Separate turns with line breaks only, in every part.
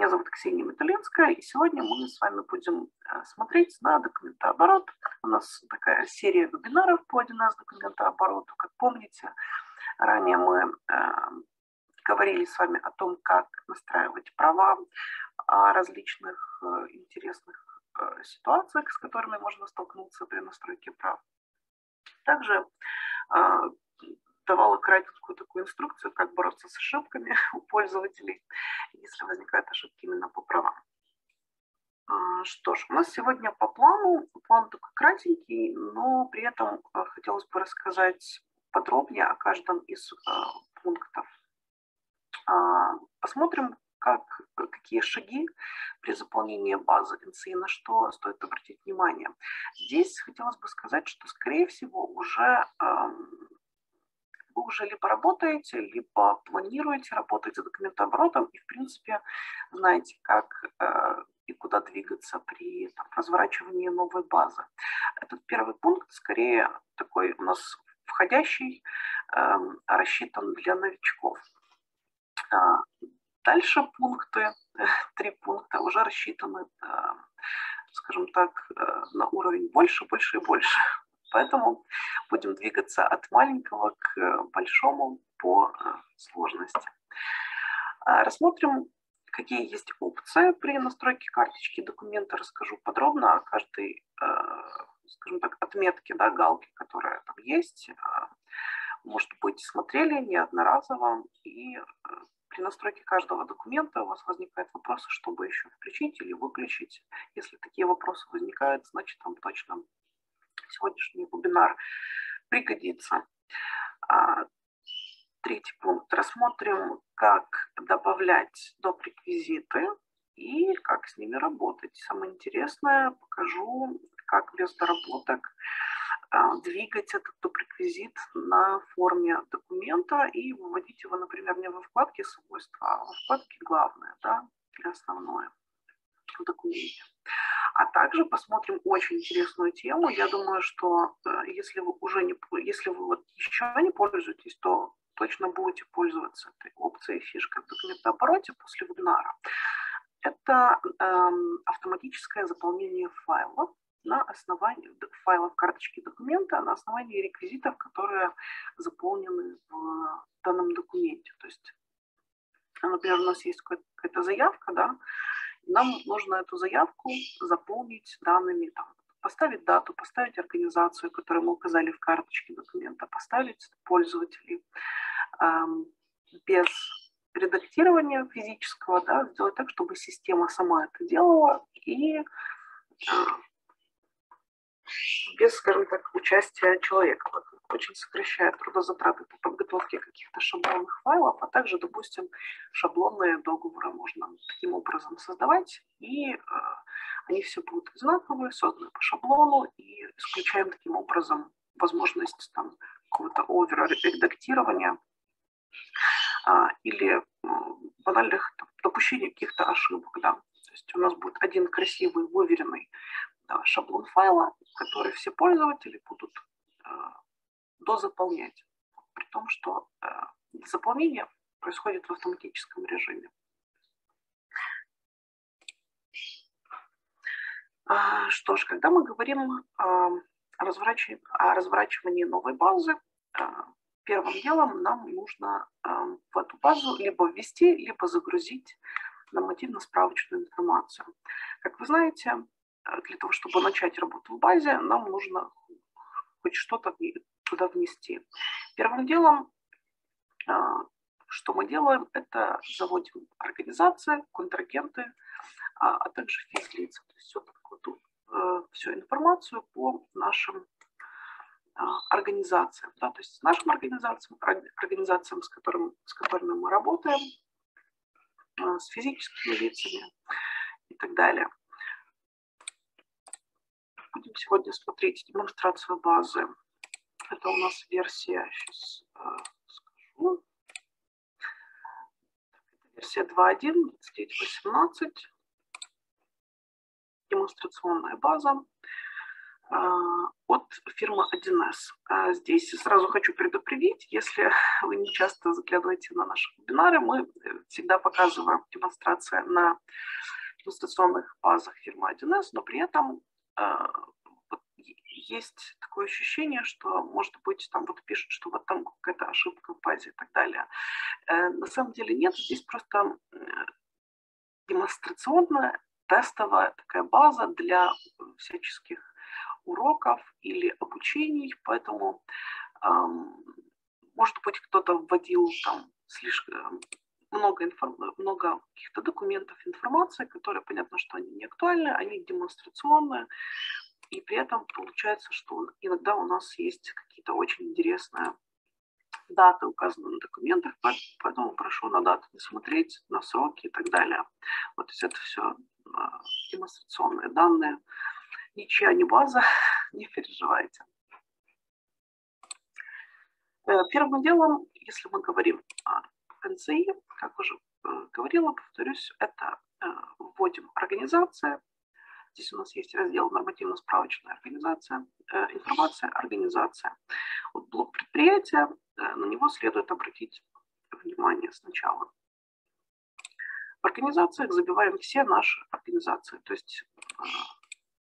Меня зовут Ксения Металинская, и сегодня мы с вами будем э, смотреть на документооборот. У нас такая серия вебинаров по 1С документообороту. Как помните, ранее мы э, говорили с вами о том, как настраивать права, о различных э, интересных ситуациях, с которыми можно столкнуться при настройке прав. Также давала кратенькую такую инструкцию, как бороться с ошибками у пользователей, если возникают ошибки именно по правам. А, что ж, у нас сегодня по плану, план только кратенький, но при этом а, хотелось бы рассказать подробнее о каждом из а, пунктов. Посмотрим, как, какие шаги при заполнении базы НСИ, на что стоит обратить внимание. Здесь хотелось бы сказать, что, скорее всего, уже вы уже либо работаете, либо планируете работать за документооборотом и, в принципе, знаете, как э, и куда двигаться при там, разворачивании новой базы. Этот первый пункт скорее такой у нас входящий, э, рассчитан для новичков. А, дальше пункты, три пункта уже рассчитаны, э, скажем так, э, на уровень больше, больше и больше. Поэтому будем двигаться от маленького к большому по э, сложности. А, рассмотрим, какие есть опции при настройке карточки документа. Расскажу подробно о каждой, э, скажем так, отметке, да, галки, которая там есть. А, может быть, смотрели неодноразово, и э, при настройке каждого документа у вас возникают вопросы, чтобы еще включить или выключить. Если такие вопросы возникают, значит, там точно сегодняшний вебинар пригодится. А, третий пункт. Рассмотрим, как добавлять доп. реквизиты и как с ними работать. Самое интересное покажу, как без доработок а, двигать этот доп. реквизит на форме документа и выводить его, например, не во вкладке свойства, а во вкладке главное, да, основное в документе. А также посмотрим очень интересную тему. Я думаю, что э, если вы уже не, если вы вот еще не пользуетесь, то точно будете пользоваться этой опцией фишкой в документообороте после вебинара. Это эм, автоматическое заполнение файлов на основании файлов карточки документа на основании реквизитов, которые заполнены в данном документе. То есть, например, у нас есть какая-то заявка, да, нам нужно эту заявку заполнить данными, там, поставить дату, поставить организацию, которую мы указали в карточке документа, поставить пользователей. Эм, без редактирования физического, да, сделать так, чтобы система сама это делала и э, без, скажем так, участия человека. Очень сокращает трудозатраты по подготовке каких-то шаблонных файлов, а также, допустим, шаблонные договоры можно таким образом создавать, и э, они все будут одинаковые, созданы по шаблону, и исключаем таким образом возможность там какого-то овер-редактирования э, или э, банальных допущений каких-то ошибок. Да. То есть у нас будет один красивый, выверенный шаблон файла, который все пользователи будут э, дозаполнять, при том, что э, заполнение происходит в автоматическом режиме. А, что ж, когда мы говорим о разворачивании, о разворачивании новой базы, э, первым делом нам нужно в эту базу либо ввести, либо загрузить нормативно-справочную информацию. Как вы знаете, для того, чтобы начать работу в базе, нам нужно хоть что-то туда внести. Первым делом, а, что мы делаем, это заводим организации, контрагенты, а, а также физлица. То есть такую, э, всю информацию по нашим организациям. Да, то есть нашим организациям, организациям, с, которым, с которыми мы работаем, с физическими лицами и так далее. Будем сегодня смотреть демонстрацию базы. Это у нас версия, сейчас э, скажу. Версия 2.1, 29.18. Демонстрационная база. от фирмы 1С. Здесь сразу хочу предупредить, если вы не часто заглядываете на наши вебинары, мы всегда показываем демонстрации на демонстрационных базах фирмы 1С, но при этом есть такое ощущение, что, может быть, там вот пишут, что вот там какая-то ошибка в базе и так далее. Э, на самом деле нет, здесь просто демонстрационная тестовая такая база для всяческих уроков или обучений, поэтому, может быть, кто-то вводил там слишком много, информ... много каких-то документов, информации, которые, понятно, что они не актуальны, они демонстрационные, и при этом получается, что иногда у нас есть какие-то очень интересные даты указаны на документах, поэтому прошу на даты не смотреть, на сроки и так далее. Вот то есть это все а, демонстрационные данные, ничья не база, не переживайте. Э, первым делом, если мы говорим о НЦИ, как уже э, говорила, повторюсь, это э, вводим организация, Здесь у нас есть раздел нормативно-справочная организация, э, информация, организация. Вот блок предприятия, на него следует обратить внимание сначала. В организациях забиваем все наши организации. То есть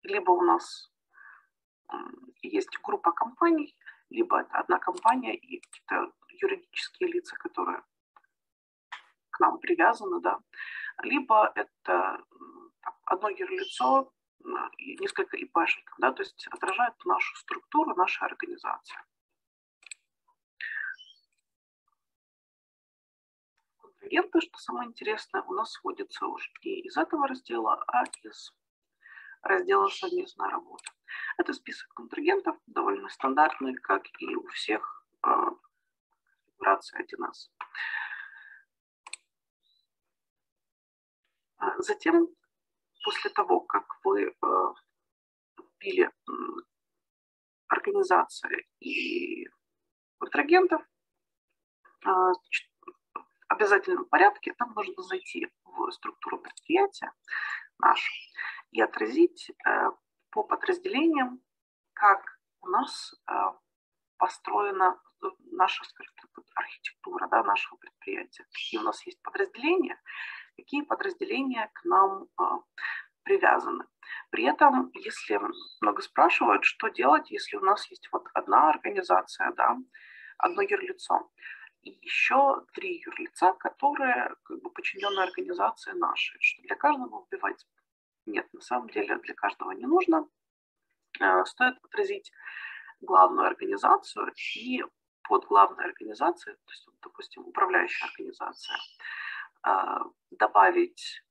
либо у нас есть группа компаний, либо это одна компания и какие-то юридические лица, которые к нам привязаны, да, либо это одно юрлицо и несколько ИПшников, да, то есть отражает нашу структуру, нашу организацию. Контрагенты, что самое интересное, у нас сводится уже не из этого раздела, а из раздела «Совместная работа». Это список контрагентов, довольно стандартный, как и у всех э, операций 1С. Затем после того, как вы ввели э, организации и контрагентов, э, в обязательном порядке там нужно зайти в структуру предприятия нашу и отразить э, по подразделениям, как у нас построена наша скажем архитектура да, нашего предприятия, какие у нас есть подразделения, какие подразделения к нам а, привязаны. При этом, если много спрашивают, что делать, если у нас есть вот одна организация, да, одно юрлицо, и еще три юрлица, которые как бы подчинены организации нашей, что для каждого вбивать нет, на самом деле для каждого не нужно. Э, стоит отразить главную организацию и под главной организацией, то есть, допустим, управляющая организация, добавить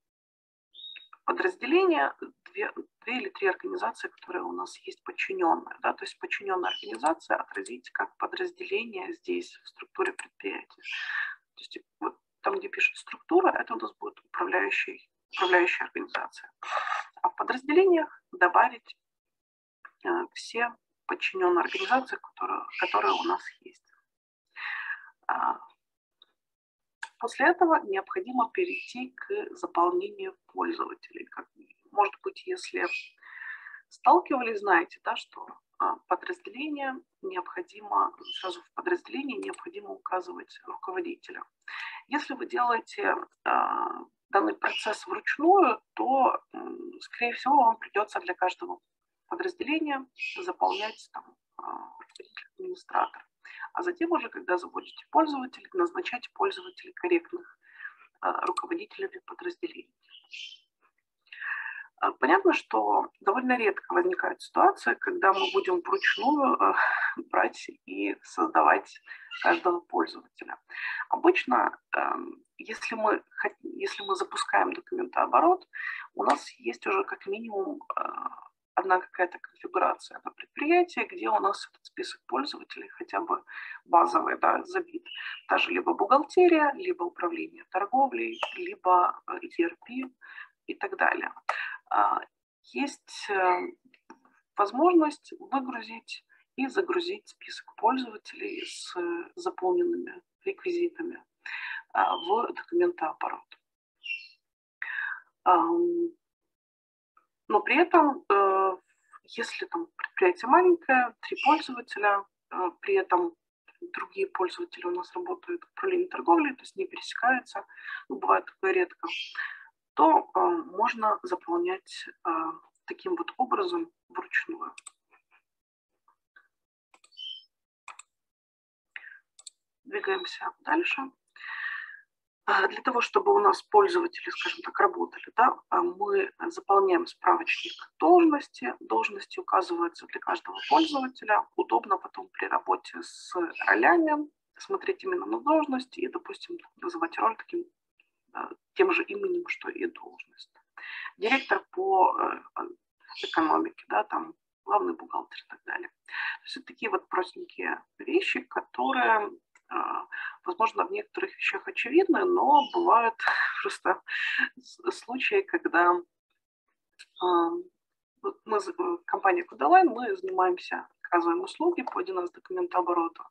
подразделения, две, две или три организации, которые у нас есть подчиненные. Да? То есть подчиненная организация отразить как подразделение здесь, в структуре предприятия. То есть вот там, где пишет структура, это у нас будет управляющий, управляющая организация. А в подразделениях добавить э, все подчиненные организации, которые, которые у нас есть. После этого необходимо перейти к заполнению пользователей. Может быть, если сталкивались, знаете, да, что а, подразделение необходимо, сразу в подразделении необходимо указывать руководителя. Если вы делаете а, данный процесс вручную, то, скорее всего, вам придется для каждого подразделения заполнять там, а, администратор а затем уже, когда заводите пользователей, назначать пользователей корректных а, руководителями подразделений. А, понятно, что довольно редко возникает ситуация, когда мы будем вручную а, брать и создавать каждого пользователя. Обычно, эм, если мы, если мы запускаем документооборот, у нас есть уже как минимум одна какая-то конфигурация на предприятии, где у нас этот список пользователей хотя бы базовый да, забит. Даже либо бухгалтерия, либо управление торговлей, либо ERP э, и так далее. А, есть э, возможность выгрузить и загрузить список пользователей с заполненными реквизитами а, в документооборот. Но при этом э, если там предприятие маленькое, три пользователя, э, при этом другие пользователи у нас работают в управлении торговли, то есть не пересекаются, ну, бывает такое редко, то э, можно заполнять таким вот образом вручную. Двигаемся дальше. А, для того, чтобы у нас пользователи, скажем так, работали, да, а, мы заполняем справочник должности. Должности указываются для каждого пользователя. Удобно потом при работе с ролями смотреть именно на должность и, допустим, называть роль таким тем же именем, что и должность. Директор по э, экономике, да, там главный бухгалтер и так далее. То есть это такие вот простенькие вещи, которые возможно, в некоторых вещах очевидны, но бывают просто случаи, когда а, мы, компания Кудалайн, мы занимаемся, оказываем услуги по 1С документообороту,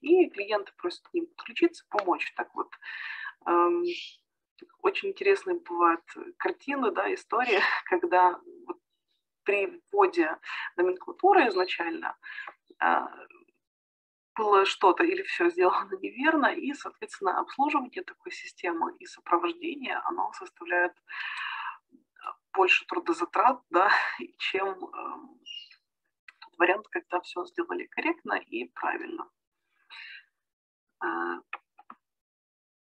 и клиенты просят к ним подключиться, помочь. Так вот, очень интересные бывают картины, да, истории, когда вот при вводе номенклатуры изначально а, было что-то или все сделано неверно, и, соответственно, обслуживание такой системы и сопровождение, оно составляет э, больше трудозатрат, да, чем э, вариант, когда все сделали корректно и правильно. Э,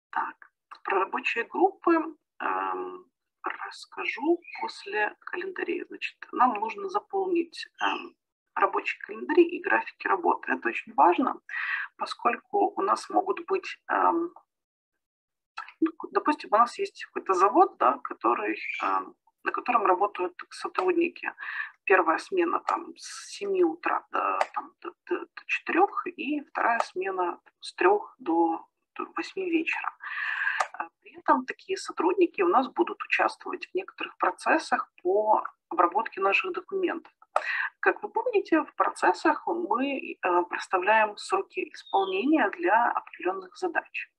так, про рабочие группы э, расскажу после календарей. Значит, нам нужно заполнить эм, рабочие календари и графики работы. Это очень важно, поскольку у нас могут быть, эм, ну, допустим, у нас есть какой-то завод, да, который, эм, на котором работают сотрудники. Первая смена там с 7 утра до, там, до, до, до 4, и вторая смена с 3 до, до 8 вечера. Э, при этом такие сотрудники у нас будут участвовать в некоторых процессах по обработке наших документов. Как вы помните, в процессах мы э, проставляем сроки исполнения для определенных задач.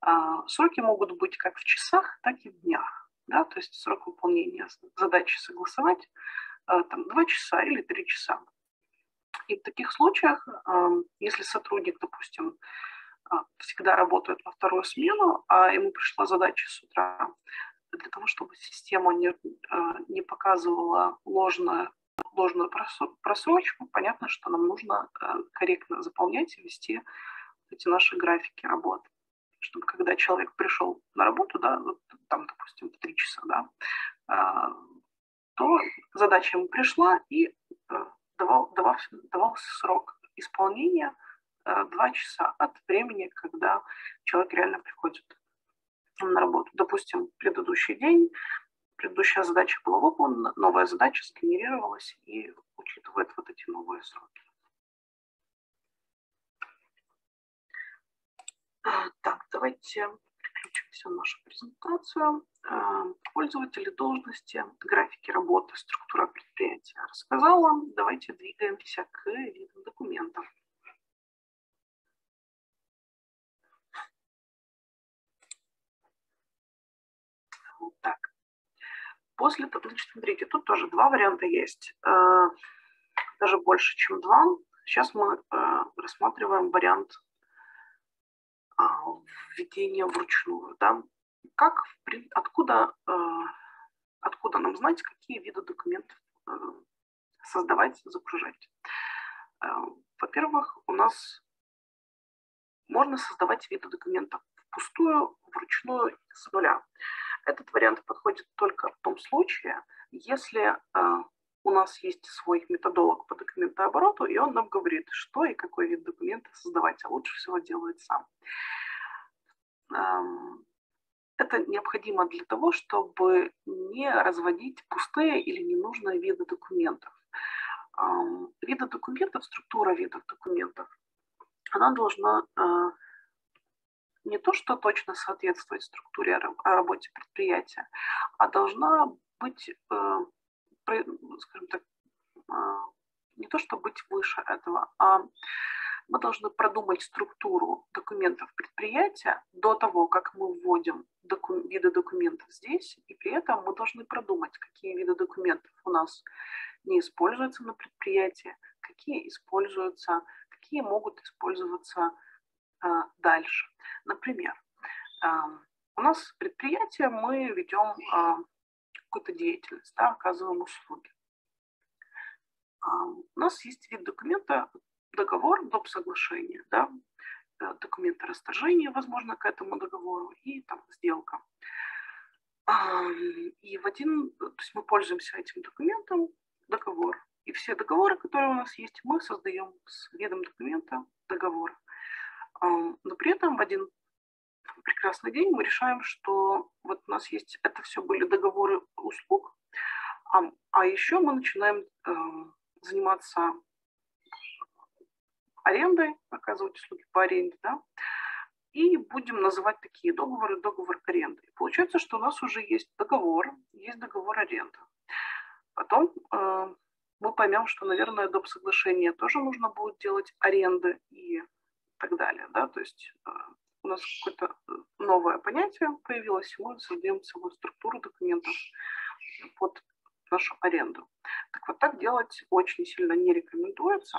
А, сроки могут быть как в часах, так и в днях. Да? То есть срок выполнения задачи согласовать э, там, 2 часа или 3 часа. И в таких случаях, э, если сотрудник, допустим, всегда работает во вторую смену, а ему пришла задача с утра, для того, чтобы система не, не показывала ложное ложную просрочку, понятно, что нам нужно э, корректно заполнять и вести эти наши графики работы. Чтобы когда человек пришел на работу, да, вот там, допустим, в 3 часа, да, а, то задача ему пришла и э, давал, давал, давался срок исполнения 2 э, часа от времени, когда человек реально приходит на работу. Допустим, предыдущий день предыдущая задача была выполнена, новая задача сгенерировалась и учитывает вот эти новые сроки. А, так, давайте переключимся в нашу презентацию. А, пользователи должности, графики работы, структура предприятия рассказала. Давайте двигаемся к видам документов. Вот так. После, значит, смотрите, тут тоже два варианта есть, э, даже больше, чем два. Сейчас мы э, рассматриваем вариант а, введения вручную. Да? Как, откуда, э, откуда нам знать, какие виды документов создавать, загружать? Во-первых, у нас можно создавать виды документов впустую, вручную, с нуля. Этот вариант подходит только в том случае, если э, у нас есть свой методолог по документообороту, и он нам говорит, что и какой вид документа создавать, а лучше всего делает сам. Это необходимо для того, чтобы не разводить пустые или ненужные виды документов. Виды документов, структура видов документов, она должна э, не то, что точно соответствует структуре о работе предприятия, а должна быть, э, скажем так, э, не то, что быть выше этого, а мы должны продумать структуру документов предприятия до того, как мы вводим доку- виды документов здесь, и при этом мы должны продумать, какие виды документов у нас не используются на предприятии, какие используются, какие могут использоваться а, дальше. Например, у нас предприятие, мы ведем какую-то деятельность, да, оказываем услуги. У нас есть вид документа, договор, доп. соглашение, да, э, документы расторжения, возможно, к этому договору, и там сделка. И в один, то есть мы пользуемся этим документом, договор. И все договоры, которые у нас есть, мы создаем с видом документа договор. Но при этом в один прекрасный день мы решаем, что вот у нас есть, это все были договоры услуг, а, а еще мы начинаем э, заниматься арендой, оказывать услуги по аренде, да, и будем называть такие договоры договор аренды. И получается, что у нас уже есть договор, есть договор аренды. Потом э, мы поймем, что, наверное, доп. соглашение тоже нужно будет делать аренды и так далее. Да? То есть э, у нас какое-то э, новое понятие появилось, и мы создаем целую структуру документов под нашу аренду. Так вот так делать очень сильно не рекомендуется.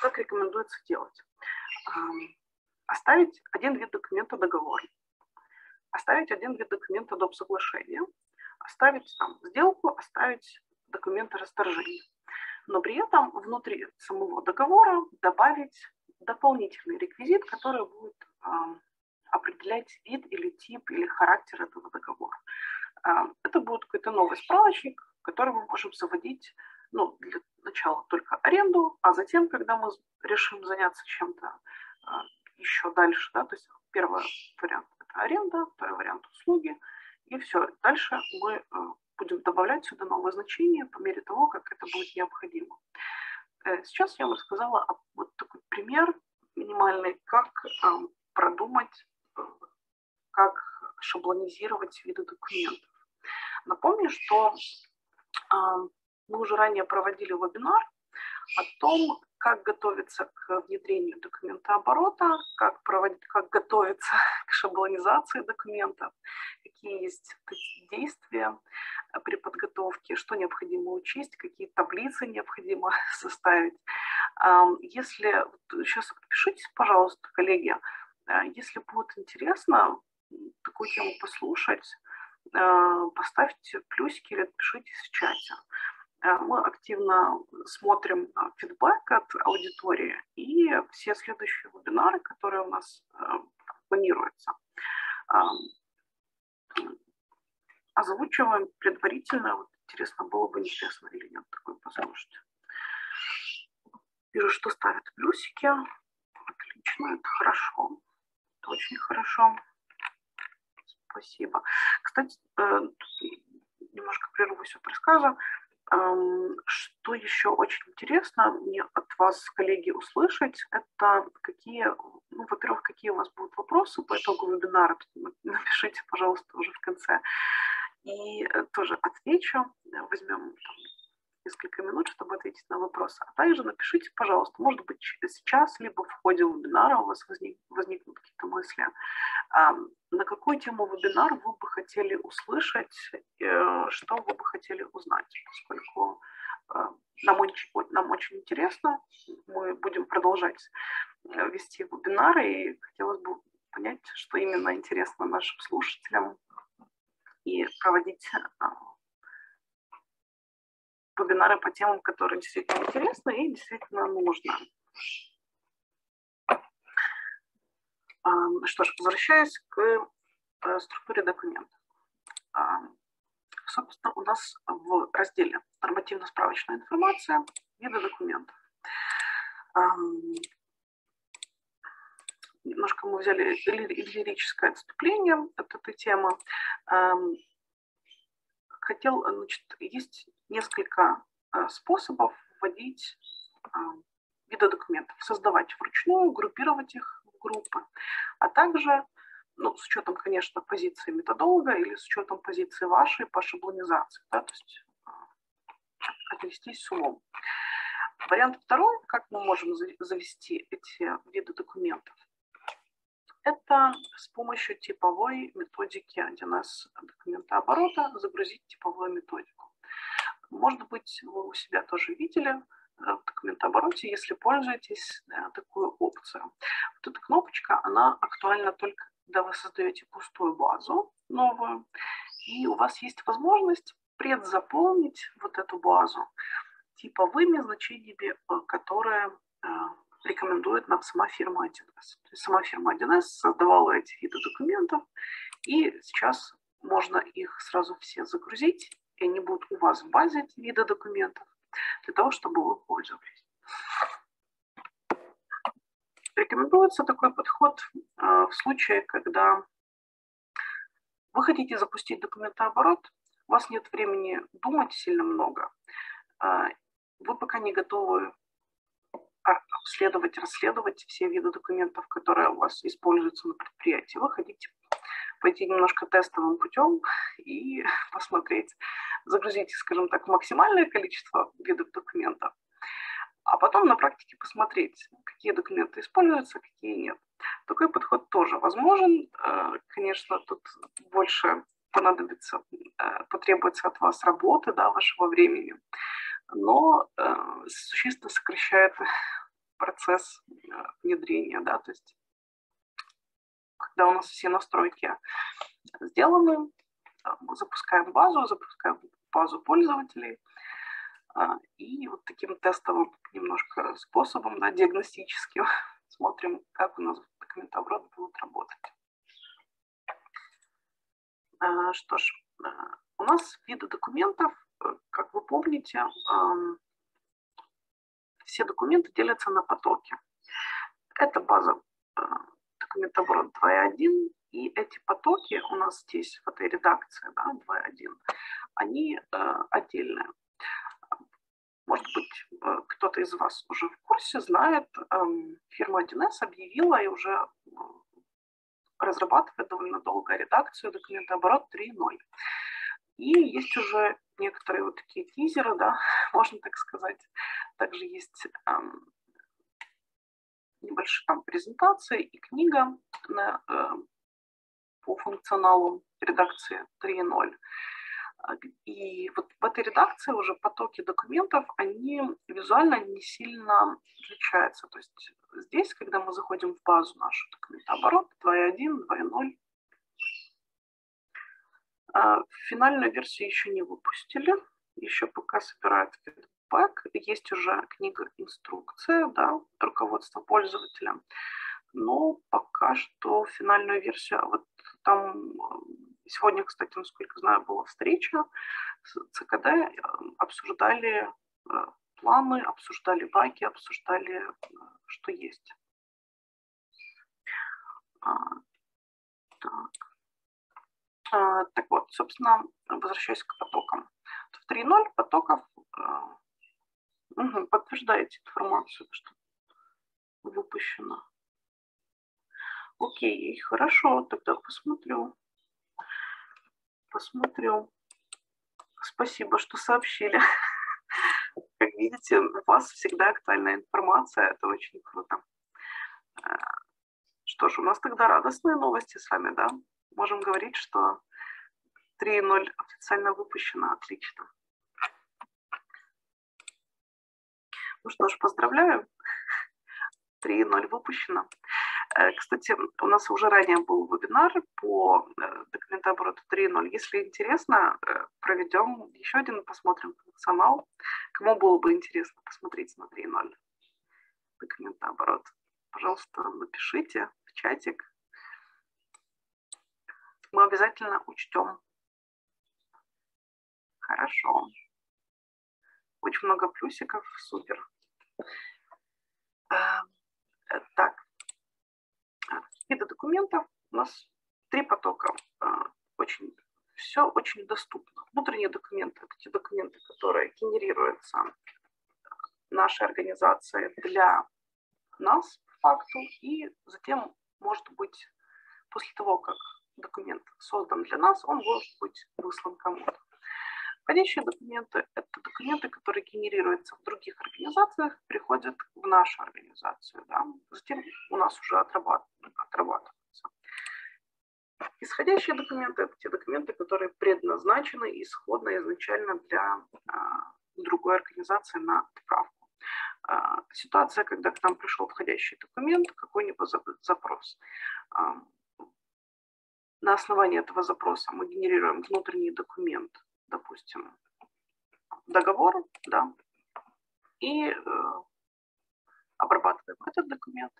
Как рекомендуется делать? Оставить один вид документа договор, оставить один вид документа доп. соглашения, оставить там сделку, оставить документы расторжения. Но при этом внутри самого договора добавить дополнительный реквизит, который будет определять вид или тип или характер этого договора. Это будет какой-то новый справочник, который мы можем заводить ну, для начала только аренду, а затем, когда мы решим заняться чем-то э, еще дальше, да, то есть первый вариант – это аренда, второй вариант – услуги, и все. Дальше мы э, будем добавлять сюда новые значения по мере того, как это будет необходимо. Э, сейчас я вам рассказала вот такой пример минимальный, как эм, продумать, э, как шаблонизировать виды документов. Напомню, что мы уже ранее проводили вебинар о том, как готовиться к внедрению документа оборота, как, проводить, как готовиться к шаблонизации документа, какие есть действия э, при подготовке, что необходимо учесть, какие таблицы необходимо составить. Если, сейчас отпишитесь, пожалуйста, коллеги, э, если будет интересно такую тему послушать, э, поставьте плюсики или отпишитесь в чате. Э, мы активно смотрим фидбэк от аудитории и все следующие вебинары, которые у нас э, планируются, озвучиваем предварительно. Вот интересно, было бы интересно или нет такой послушать. Вижу, что ставят плюсики. Отлично, это хорошо. Это очень хорошо. Спасибо. Кстати, э, немножко прервусь от рассказа. Что еще очень интересно мне от вас, коллеги, услышать, это какие, ну, во-первых, какие у вас будут вопросы по итогу вебинара, напишите, пожалуйста, уже в конце. И э, тоже отвечу, возьмем несколько минут, чтобы ответить на вопросы. А также напишите, пожалуйста, может быть, сейчас, либо в ходе вебинара у вас возник, возникнут какие-то мысли, на какую тему вебинар вы бы хотели услышать, э, что вы бы хотели узнать, поскольку э, нам нам очень интересно, мы будем продолжать э, вести вебинары, и хотелось бы понять, что именно интересно нашим слушателям, и проводить вебинары по темам, которые действительно интересны и действительно нужны. Что ж, возвращаясь к э, структуре документов. Собственно, у нас в разделе «Нормативно-справочная информация» виды документов. Немножко мы взяли лирическое отступление от этой темы хотел, значит, есть несколько э, способов вводить э, виды документов, создавать вручную, группировать их в группы, а также, ну, с учетом, конечно, позиции методолога или с учетом позиции вашей по шаблонизации, да, то есть э, отнестись с умом. Вариант второй, как мы можем завести эти виды документов, это с помощью типовой методики 1С документа оборота загрузить типовую методику. Может быть, вы у себя тоже видели э, в документообороте, если пользуетесь э, такую опцию. Вот эта кнопочка, она актуальна только когда вы создаете пустую базу новую, и у вас есть возможность предзаполнить вот эту базу типовыми значениями, которые рекомендует нам сама фирма 1С. То есть сама фирма 1С создавала эти виды документов, и сейчас можно их сразу все загрузить, и они будут у вас в базе эти виды документов, для того, чтобы вы пользовались. Рекомендуется такой подход а, в случае, когда вы хотите запустить документооборот, у вас нет времени думать сильно много, а, вы пока не готовы обследовать, расследовать все виды документов, которые у вас используются на предприятии. Вы хотите пойти немножко тестовым путем и посмотреть, загрузить, скажем так, максимальное количество видов документов, а потом на практике посмотреть, какие документы используются, какие нет. Такой подход тоже возможен. Э, конечно, тут больше понадобится, э, потребуется от вас работы, да, вашего времени, но э, существенно сокращает процесс внедрения, да, то есть когда у нас все настройки сделаны, запускаем базу, запускаем базу пользователей, а, и вот таким тестовым немножко способом, да, диагностическим, смотрим, как у нас документооборот будет работать. А, что ж, а, у нас виды документов, э, как вы помните, все документы делятся на потоки. Это база документооборот 2.1, и эти потоки у нас здесь в этой редакции да, 2.1, они э, отдельные. Может быть, э, кто-то из вас уже в курсе, знает, э, фирма 1С объявила и уже э, разрабатывает довольно долго редакцию документооборот 3.0. И есть уже некоторые вот такие тизеры, да, можно так сказать. Также есть эм, небольшие там презентации и книга на, э, по функционалу редакции 3.0. И вот в этой редакции уже потоки документов, они визуально не сильно отличаются. То есть здесь, когда мы заходим в базу нашу документооборот 2.1, 2.0, а, финальную версию еще не выпустили, еще пока собирают фидбэк. Есть уже книга-инструкция, да, руководство пользователя. Но пока что финальную версию, а вот там сегодня, кстати, насколько знаю, была встреча с ЦКД, э, обсуждали э, планы, обсуждали баги, обсуждали, э, что есть. А, так. А, так вот, собственно, возвращаясь к потокам. В 3.0 потоков угу, подтверждаете информацию, что выпущено. Окей, хорошо, тогда посмотрю. Посмотрю. Спасибо, что сообщили. Как видите, у вас всегда актуальная информация, это очень круто. Э, что ж, у нас тогда радостные новости с вами, да? Можем говорить, что 3.0 официально выпущено. Отлично. Ну что ж, поздравляю. 3.0 выпущено. Э, кстати, у нас уже ранее был вебинар по э, документообороту 3.0. Если интересно, э, проведем еще один, посмотрим функционал. Кому было бы интересно посмотреть на 3.0 документооборот, пожалуйста, напишите в чатик. Мы обязательно учтем. Хорошо. Очень много плюсиков, супер. Так, вида документов у нас три потока. А, очень, все очень доступно. Внутренние документы – те документы, которые генерируются нашей организацией для нас, факту, и затем, может быть, после того, как документ создан для нас, он может быть выслан кому-то. Входящие документы – это документы, которые генерируются в других организациях, приходят в нашу организацию. Да? Затем у нас уже отрабатываются. Исходящие документы – это те документы, которые предназначены исходно изначально для а, другой организации на отправку. А, ситуация, когда к нам пришел входящий документ, какой-нибудь запрос. На основании этого запроса мы генерируем внутренний документ, допустим, договор, да, и э, обрабатываем этот документ,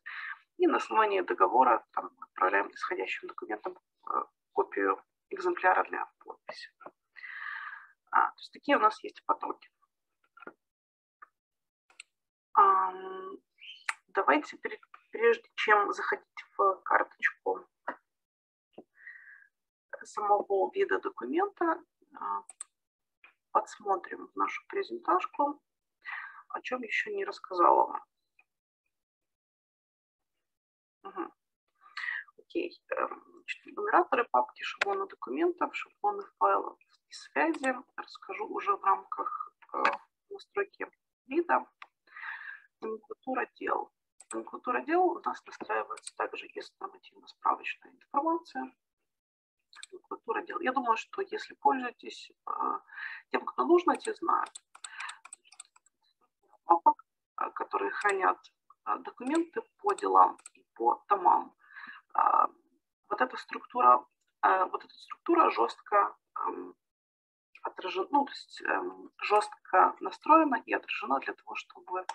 и на основании договора там, отправляем исходящим документом э, копию экземпляра для подписи. А, то есть такие у нас есть потоки. А, давайте прежде чем заходить в карточку самого вида документа, а, подсмотрим нашу презентажку, о чем еще не рассказала вам. Угу. Окей. Эм, значит, нумераторы папки, шаблоны документов, шаблоны файлов и связи расскажу уже в рамках э, настройки вида. Номенклатура дел. Номенклатура дел у нас настраивается также из нормативно-справочная информация. Номенклатура дел. Я думаю, что если пользуетесь, э, тем, кто нужно, те знают. Папок, э, которые хранят документы по делам и по томам. Вот эта структура, вот эта структура жестко отражена, ну, то есть эм, жестко настроена и отражена для того, чтобы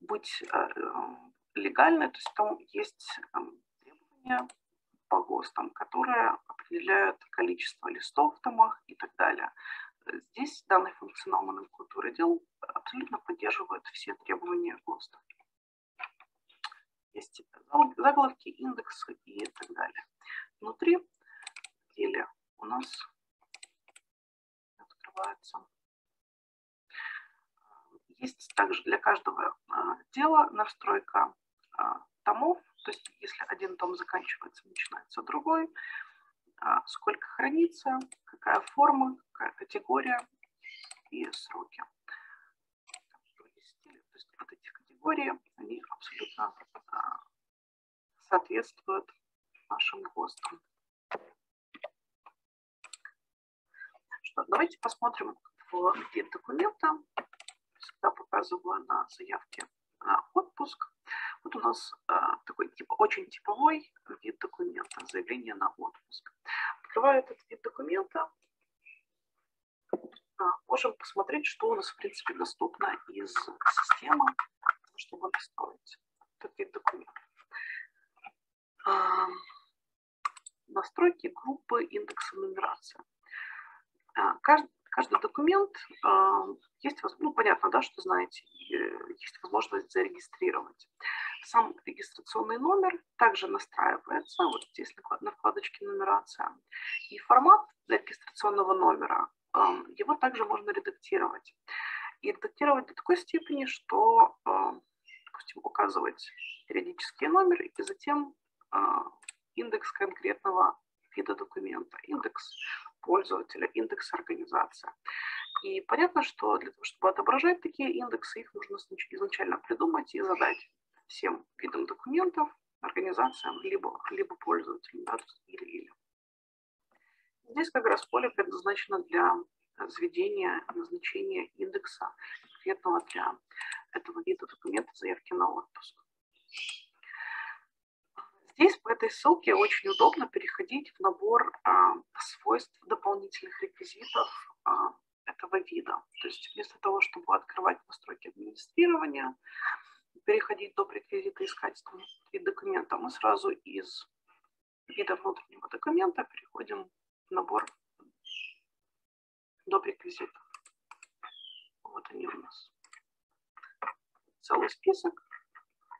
быть э, легальной. То есть там есть требования по ГОСТам, которые определяют количество листов в томах и так далее. Здесь данный функционал номенклатуры дел абсолютно поддерживает все требования ГОСТа. Есть заголовки, индексы и так далее. Внутри деле у нас открывается. Есть также для каждого а, дела настройка томов, то есть если один том заканчивается, начинается другой, а, сколько хранится, какая форма, какая категория и сроки. То есть вот эти категории, они абсолютно соответствуют нашим ГОСТам. Что, давайте посмотрим в вид документа. Всегда показываю на заявке отпуск. Вот у нас э, такой типа, очень типовой вид документа, заявление на отпуск. Открываю этот вид документа, э, можем посмотреть, что у нас в принципе доступно из системы, чтобы настроить этот вид документа. Настройки группы индекса нумерации. А, каждый, каждый документ а, есть, ну, понятно, да, что знаете, есть возможность зарегистрировать. Сам регистрационный номер также настраивается, вот здесь на вкладочке нумерация. И формат регистрационного номера, а, его также можно редактировать. И редактировать до такой степени, что, допустим, указывать периодический номер и затем индекс конкретного вида документа, индекс пользователя, индекс организации. И понятно, что для того, чтобы отображать такие индексы, их нужно изначально придумать и задать всем видам документов, организациям, либо, либо пользователям, да, или, или. Здесь как раз поле предназначено для заведения, назначения индекса конкретного для этого вида документа заявки на отпуск. Здесь по этой ссылке очень удобно переходить в набор а, свойств дополнительных реквизитов а, этого вида. То есть вместо того, чтобы открывать настройки администрирования, переходить до реквизита, искать там вид документа, мы сразу из вида внутреннего документа переходим в набор доп. реквизитов. Вот они у нас. Целый список.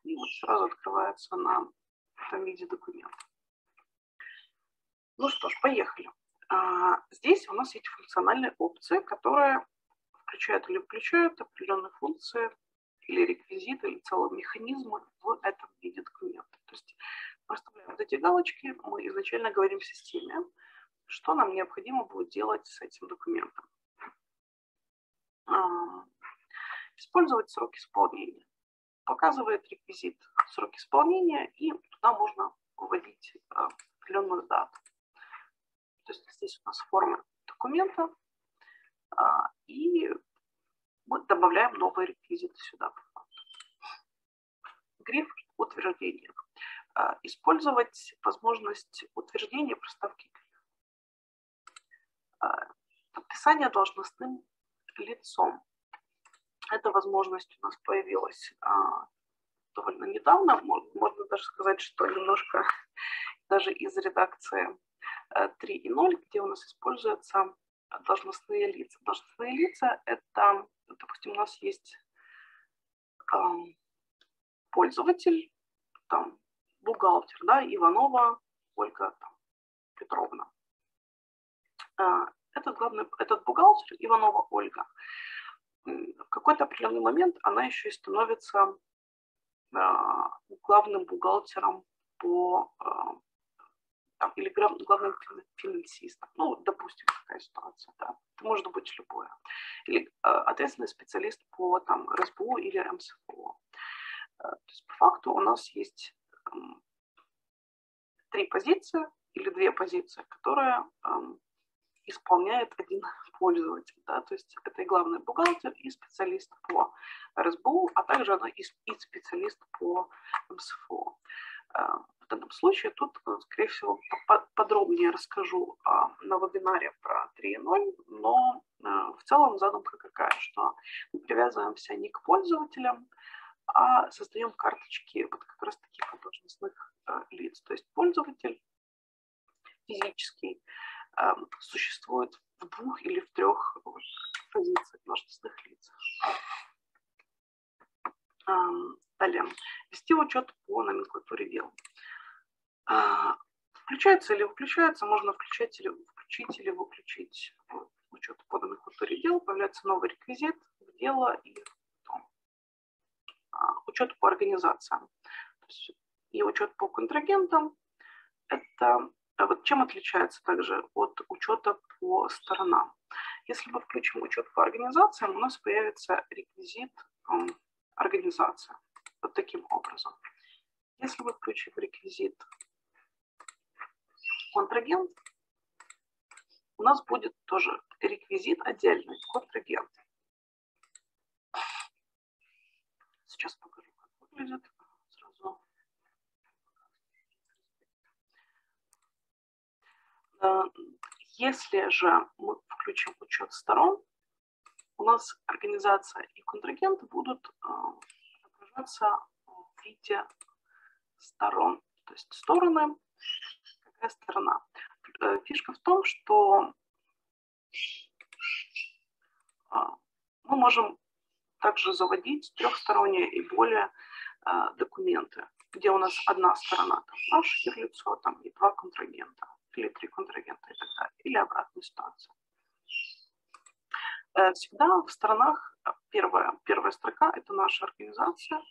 И вот сразу открывается нам этом виде документа. Ну что ж, поехали. А, здесь у нас есть функциональные опции, которые включают или включают определенные функции или реквизиты, или целые механизмы в этом виде документа. То есть проставляем вот эти галочки, мы изначально говорим системе, что нам необходимо будет делать с этим документом. А, использовать срок исполнения показывает реквизит срок исполнения, и туда можно вводить э, определенную дату. То есть здесь у нас форма документа, а, и мы добавляем новые реквизиты сюда. Гриф утверждения. А, использовать возможность утверждения проставки гриф. А, подписание должностным лицом. Эта возможность у нас появилась а, довольно недавно. Можно даже сказать, что немножко даже из редакции 3.0, э, где у нас используются должностные лица. Должностные лица – это, допустим, у нас есть пользователь, там, бухгалтер, да, Иванова Ольга там, Петровна. А, этот, главный, этот бухгалтер, Иванова Ольга, в какой-то определенный момент она еще и становится а, главным бухгалтером по а, там, или главным финансистом. Ну, допустим, такая ситуация, да. Это может быть любое. Или ответственный специалист по там, РСПУ или МСФО. То есть по факту у нас есть три позиции или две позиции, которые исполняет один пользователь. Да? То есть это и главный бухгалтер, и специалист по РСБУ, а также она и, специалист по МСФО. Э, в данном случае тут, э, скорее всего, подробнее расскажу на вебинаре про 3.0, но э, в целом задумка какая, что мы привязываемся не к пользователям, а создаем карточки вот как раз таких должностных лиц. То есть пользователь физический существует в двух или в трех позициях должностных лиц. Далее. Вести учет по номенклатуре дел. Э, включается или выключается, можно включать или включить или выключить учет по номенклатуре дел. Появляется новый реквизит в дело и. А, учет по организациям. И учет по контрагентам – это а вот чем отличается также от учета по сторонам? Если мы включим учет по организациям, у нас появится реквизит организация. Вот таким образом. Если мы включим реквизит контрагент, у нас будет тоже реквизит отдельный, контрагент. Сейчас покажу, как выглядит. Э, если же мы включим учет сторон, у нас организация и контрагенты будут э, отображаться в виде сторон. То есть стороны, какая сторона. Э, фишка в том, что мы можем также заводить трехсторонние и более документы, где у нас одна сторона, там, наше юрлицо, там, и два контрагента или три контрагента и так далее, или обратную ситуацию. Э, всегда в сторонах э, первая, первая строка – это наша организация,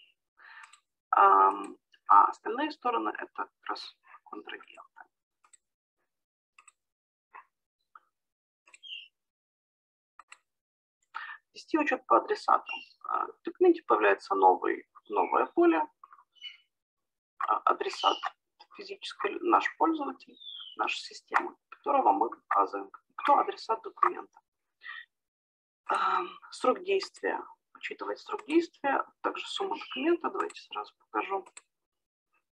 а остальные стороны – это как раз контрагенты. Вести учет по адресатам. Э, в документе появляется новый, новое поле, адресат физический наш пользователь нашу систему, которого мы показываем, кто адресат документа. Срок действия. Учитывать срок действия, также сумма документа. Давайте сразу покажу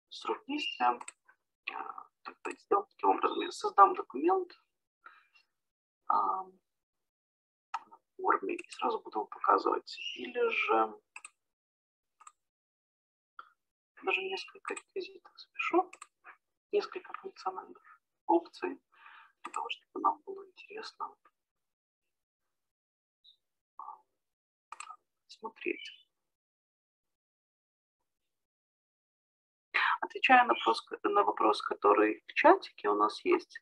срок действия. А, давайте сделаем таким образом. Я создам документ в форме и сразу буду показывать. Или же даже несколько реквизитов запишу, несколько функциональных опций, того, чтобы нам было интересно смотреть. Отвечая на вопрос, на вопрос, который в чатике у нас есть,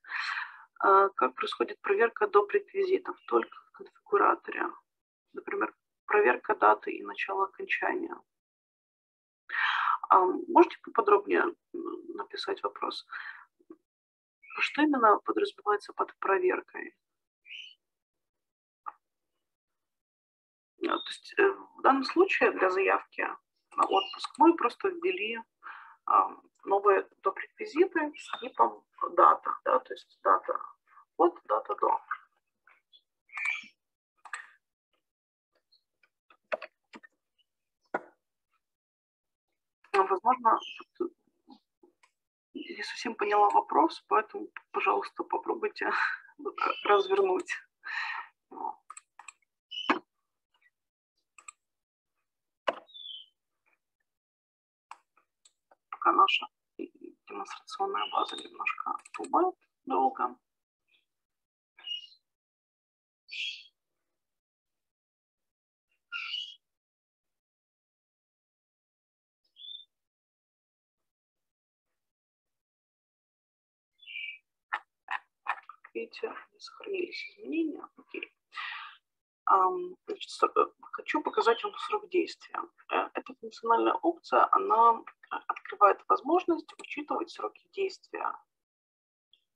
а, как происходит проверка доп. реквизитов только в конфигураторе. Например, проверка даты и начала окончания. А, можете поподробнее написать вопрос? Что именно подразумевается под проверкой? Э, то есть э, в данном случае для заявки на отпуск мы просто ввели а, новые доп. реквизиты с типом дата, да, то есть дата от, дата до. Возможно, совсем поняла вопрос, поэтому, пожалуйста, попробуйте развернуть. Пока наша демонстрационная база немножко тубает долго. Видите, не сохранились изменения. Окей. Значит, э, хочу показать вам срок действия. Эта функциональная опция, она э, открывает возможность учитывать сроки действия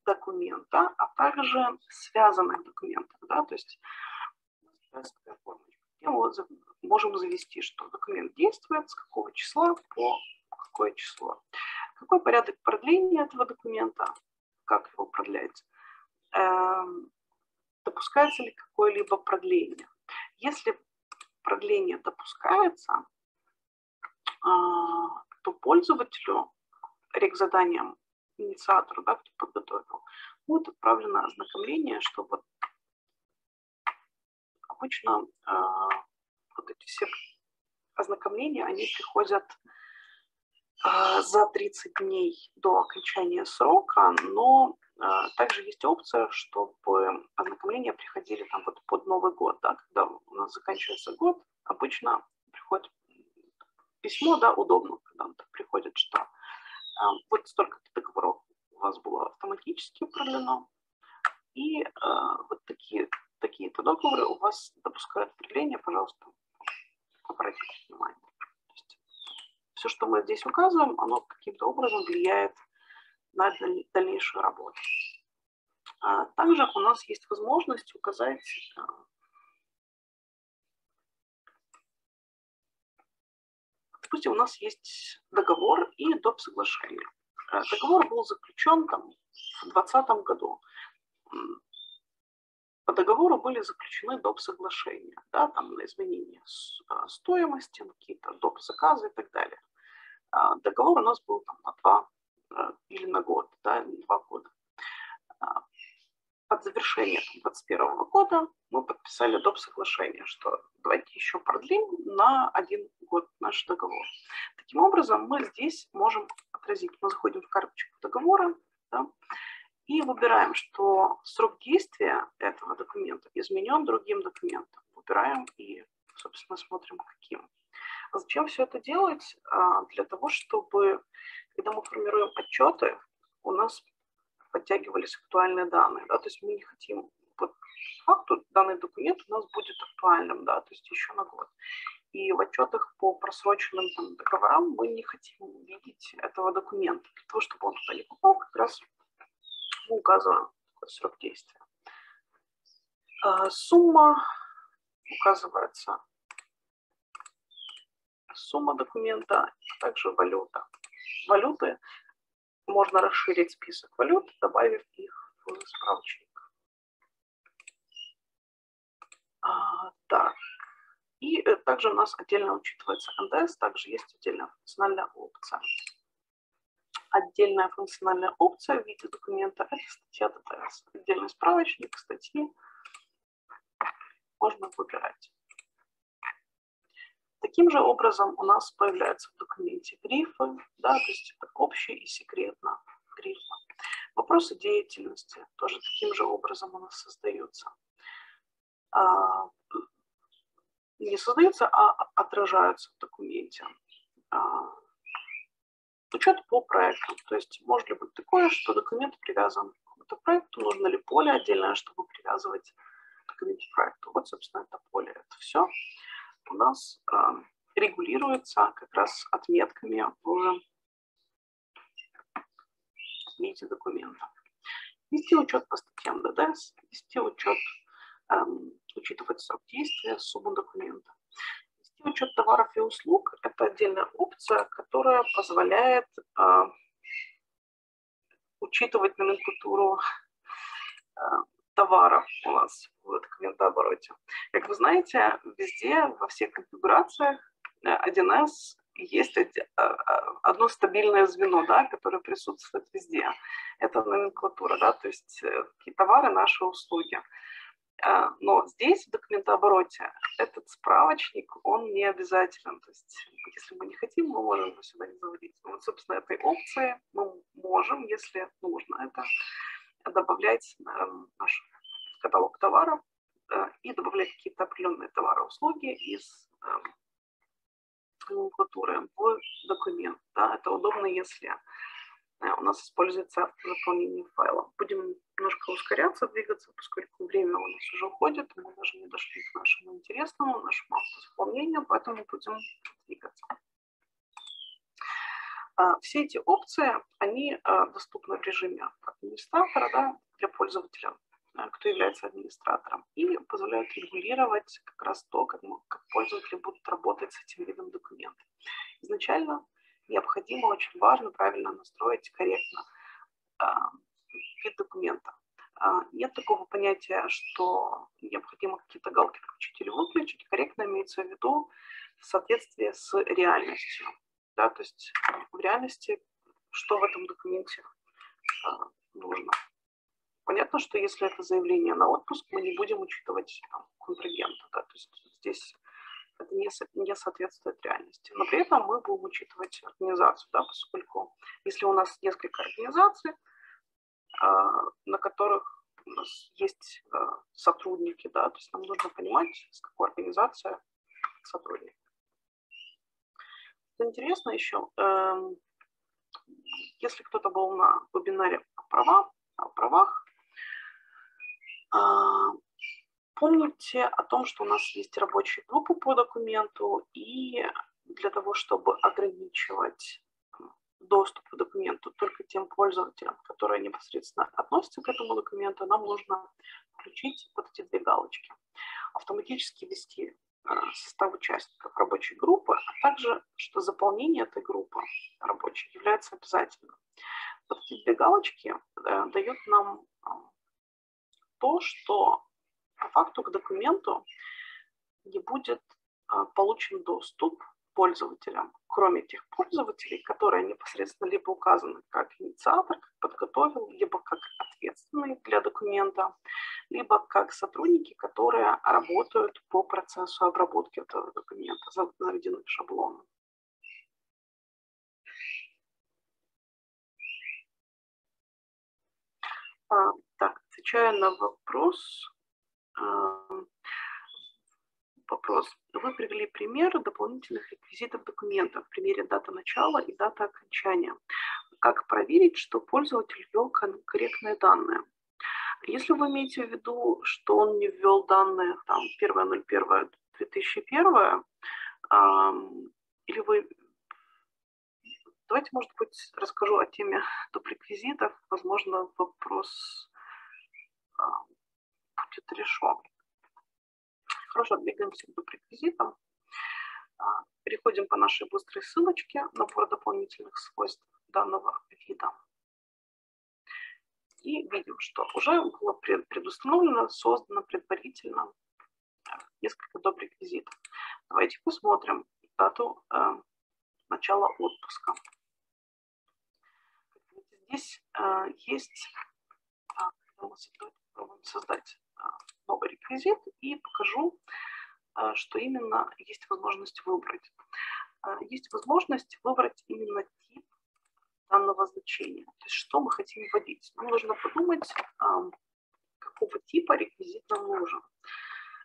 документа, а также связанных документов. Да? То есть мы можем завести, что документ действует с какого числа по какое число. Какой порядок продления этого документа, как его продлять, Эм, допускается ли какое-либо продление. Если продление допускается, а, то пользователю, рек-заданием инициатору, да, кто подготовил, будет отправлено ознакомление, что вот обычно э, вот эти все ознакомления, они приходят э, за 30 дней до окончания срока, но а, также есть опция, чтобы ознакомления приходили там вот под Новый год, да, когда у нас заканчивается год, обычно приходит письмо, да, удобно, когда он так приходит, что а, вот столько договоров у вас было автоматически продлено, и а, вот такие, такие-то договоры у вас допускают продление, пожалуйста, обратите внимание. все, что мы здесь указываем, оно каким-то образом влияет на дальнейшую работу. А также у нас есть возможность указать а, допустим, у нас есть договор и доп. соглашение. Э, договор был заключен там, в 2020 году. По договору были заключены доп. соглашения, да, там на изменение а, стоимости, какие-то доп. заказы и так далее. Договор у нас был там, на два или на год, да, два года. А, от завершения 2021 года мы подписали доп. соглашение, что давайте еще продлим на один год наш договор. Таким образом, мы здесь можем отразить, мы заходим в карточку договора да, и выбираем, что срок действия этого документа изменен другим документом. Выбираем и, собственно, смотрим, каким. Зачем все это делать? А, для того, чтобы когда мы формируем отчеты, у нас подтягивались актуальные данные, да, то есть мы не хотим, вот факту данный документ у нас будет актуальным, да, то есть еще на год. И в отчетах по просроченным там, договорам мы не хотим видеть этого документа. Для того, чтобы он туда не попал, как раз мы указываем срок действия. А, сумма указывается сумма документа, а также валюта валюты, можно расширить список валют, добавив их в справочник. А, так. И э, также у нас отдельно учитывается НДС, также есть отдельная функциональная опция. Отдельная функциональная опция в виде документа – это статья ДТС. Отдельный справочник статьи можно выбирать. Таким же образом у нас появляются в документе грифы, да, то есть это общие и секретно грифы. Вопросы деятельности тоже таким же образом у нас создаются. А, не создаются, а отражаются в документе. А, учет по проектам. То есть может ли быть такое, что документ привязан к какому-то проекту, нужно ли поле отдельное, чтобы привязывать документ к проекту. Вот, собственно, это поле, это все у нас э, регулируется как раз отметками в виде документа. Вести учет по статьям ДДС, вести учет, э, учитывать срок действия, сумму документа. Вести учет товаров и услуг – это отдельная опция, которая позволяет э, учитывать номенклатуру э, товаров у нас в документообороте. Как вы знаете, везде, во всех конфигурациях 1С есть одно стабильное звено, да, которое присутствует везде. Это номенклатура, да, то есть какие товары, наши услуги. Но здесь, в документообороте, этот справочник, он не обязателен. То есть, если мы не хотим, мы можем его сюда не заводить. Но вот, собственно, этой опции мы можем, если нужно, это добавлять наш каталог товаров э, и добавлять какие-то определенные товары, услуги из номенклатуры в документ. Да, это удобно, если э, у нас используется заполнение файла. Будем немножко ускоряться, двигаться, поскольку время у нас уже уходит, мы даже не дошли к нашему интересному, нашему автозаполнению, поэтому будем двигаться. А, все эти опции, они а, доступны в режиме администратора да, для пользователя, а, кто является администратором, и позволяют регулировать как раз то, как, мы, как пользователи будут работать с этим видом документа. Изначально необходимо, очень важно правильно настроить корректно вид документа. Нет такого понятия, что необходимо какие-то галки включить или выключить. Корректно имеется в виду в соответствии с реальностью. Да, то есть в реальности, что в этом документе а, нужно. Понятно, что если это заявление на отпуск, мы не будем учитывать там, контрагента. Да, то есть здесь это не, не соответствует реальности. Но при этом мы будем учитывать организацию, да, поскольку если у нас несколько организаций, а, на которых у нас есть а, сотрудники, да, то есть нам нужно понимать, с какой организацией сотрудник интересно еще, эм, если кто-то был на вебинаре о правах, о правах а, помните о том, что у нас есть рабочие группы по документу, и для того, чтобы ограничивать доступ к документу только тем пользователям, которые непосредственно относятся к этому документу, нам нужно включить вот эти две галочки. Автоматически вести состав участников рабочей группы, а также, что заполнение этой группы рабочей является обязательным. Вот эти две галочки э, дают нам э, то, что по факту к документу не будет получен доступ пользователям, кроме тех пользователей, которые непосредственно либо указаны как инициатор, как подготовил, либо как ответственный для документа, либо как сотрудники, которые работают по процессу обработки этого документа, заведены шаблоном. А, так, отвечая на вопрос, вопрос. Вы привели примеры дополнительных реквизитов документа в примере дата начала и дата окончания. Как проверить, что пользователь ввел корректные данные? Если вы имеете в виду, что он не ввел данные там 1.01.2001, или вы... Давайте, может быть, расскажу о теме доп. реквизитов. Возможно, вопрос будет решен. Хорошо, двигаемся к реквизитам. А, переходим по нашей быстрой ссылочке набор дополнительных свойств данного вида. И видим, что уже было предустановлено, создано предварительно несколько доп. реквизитов. Давайте посмотрим дату э, начала отпуска. Здесь э, есть, э, мы попробуем создать новый реквизит и покажу, а, что именно есть возможность выбрать. А, есть возможность выбрать именно тип данного значения. То есть что мы хотим вводить. Нам нужно подумать, какого типа реквизит нам нужен.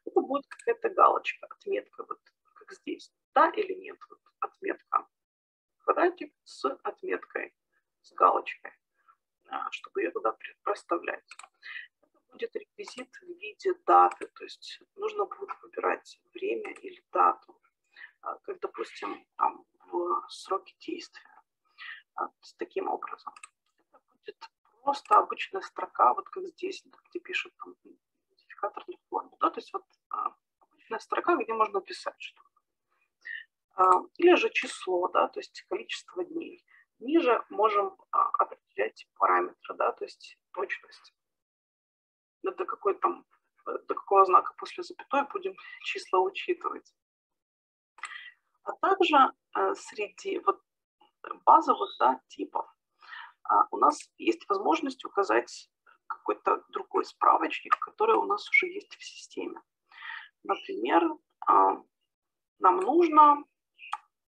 Это будет какая-то галочка, отметка, вот как здесь. Да или нет? Вот отметка. Квадратик с отметкой, с галочкой, а, чтобы ее туда проставлять будет реквизит в виде даты, то есть нужно будет выбирать время или дату, а, как, допустим, там, в сроке действия. А, с таким образом. Это будет просто обычная строка, вот как здесь, где пишет там, идентификатор формы. Да? То есть вот а, обычная строка, где можно писать что-то. Или же число, да, то есть количество дней. Ниже можем определять параметры, да, то есть точность до какой там, до какого знака после запятой будем числа учитывать. А также э, среди вот базовых да, типов а, у нас есть возможность указать какой-то другой справочник, который у нас уже есть в системе. Например, а, нам нужно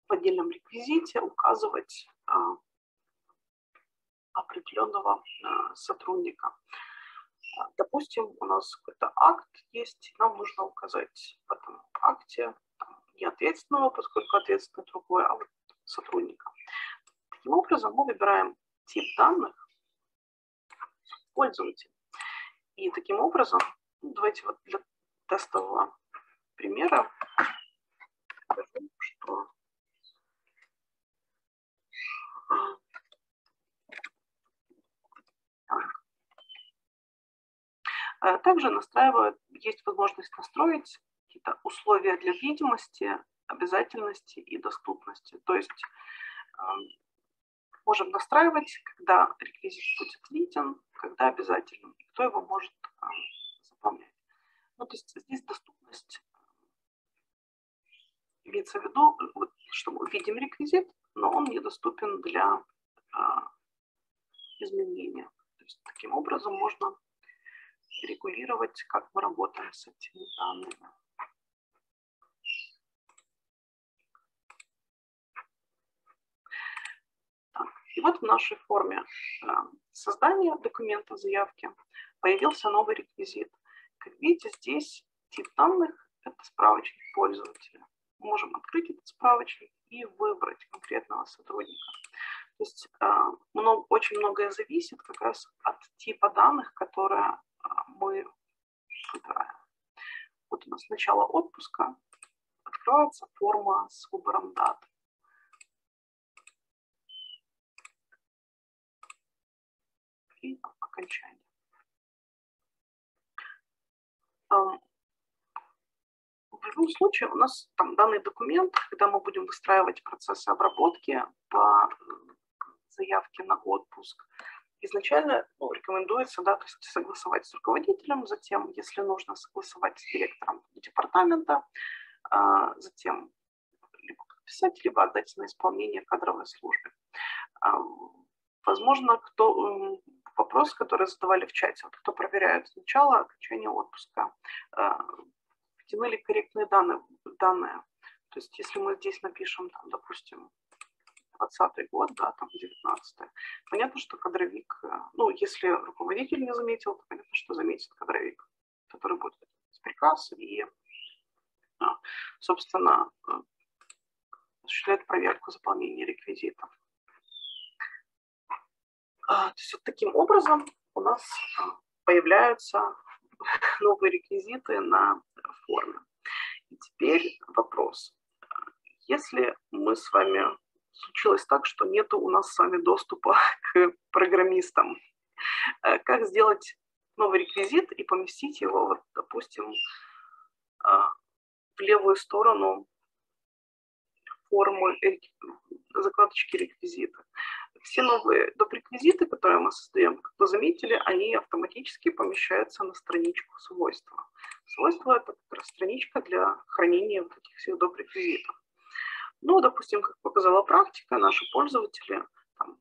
в отдельном реквизите указывать а, определенного сотрудника. Допустим, у нас какой-то акт есть, нам нужно указать в этом акте не ответственного, поскольку ответственный другой, а вот сотрудника. Таким образом, мы выбираем тип данных пользователя. И таким образом, ну, давайте вот для тестового примера покажу, что а, Также настраивают, есть возможность настроить какие-то условия для видимости, обязательности и доступности. То есть можем настраивать, когда реквизит будет виден, когда обязательно, и кто его может заполнять. Ну, то есть здесь доступность имеется в виду, вот, что мы видим реквизит, но он недоступен для а, изменения. То есть таким образом можно регулировать, как мы работаем с этими данными. И вот в нашей форме э, создания документа заявки появился новый реквизит. Как видите, здесь тип данных – это справочник пользователя. Мы можем открыть этот справочник и выбрать конкретного сотрудника. То есть э, много, очень многое зависит как раз от типа данных, которые э, мы выбираем. Вот у нас начало отпуска, открывается форма с выбором даты. и окончания. В любом случае у нас там данный документ, когда мы будем выстраивать процессы обработки по заявке на отпуск, изначально ну, рекомендуется да, то есть согласовать с руководителем, затем, если нужно, согласовать с директором департамента, а, затем либо подписать, либо отдать на исполнение кадровой службе. Возможно, кто вопрос, который задавали в чате, вот кто проверяет сначала окончание отпуска, э, введены ли корректные данные, данные. То есть если мы здесь напишем, там, допустим, 20 год, да, там 19 понятно, что кадровик, э, ну, если руководитель не заметил, то понятно, что заметит кадровик, который будет с приказ и, а, собственно, э, осуществляет проверку заполнения реквизитов. А, то есть вот таким образом у нас а, появляются новые реквизиты на форме. И теперь вопрос. Если мы с вами случилось так, что нет у нас с вами доступа к программистам, э, как сделать новый реквизит и поместить его, вот, допустим, а, в левую сторону формы закладочки реквизита все новые доп. реквизиты, которые мы создаем, как вы заметили, они автоматически помещаются на страничку свойства. Свойства – это как страничка для хранения вот этих всех доп. реквизитов. Ну, допустим, как показала практика, наши пользователи там,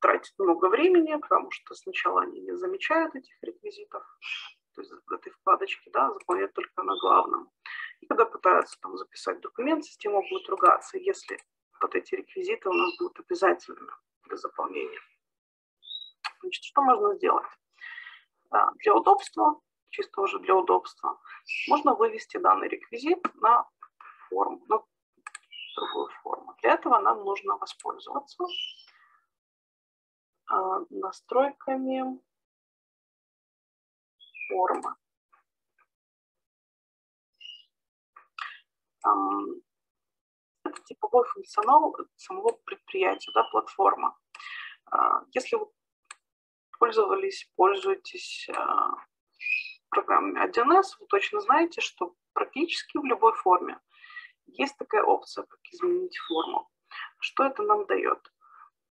тратят много времени, потому что сначала они не замечают этих реквизитов, то есть этой вкладочки, да, заполняют только на главном. И когда пытаются там записать документ, система будет ругаться, если вот эти реквизиты у нас будут обязательными для заполнения. Значит, что можно сделать? Для удобства, чисто уже для удобства, можно вывести данный реквизит на форму, на другую форму. Для этого нам нужно воспользоваться а, настройками формы это типовой функционал самого предприятия, да, платформа. А, если вы пользовались, пользуетесь а, программами 1С, вы точно знаете, что практически в любой форме есть такая опция, как изменить форму. Что это нам дает?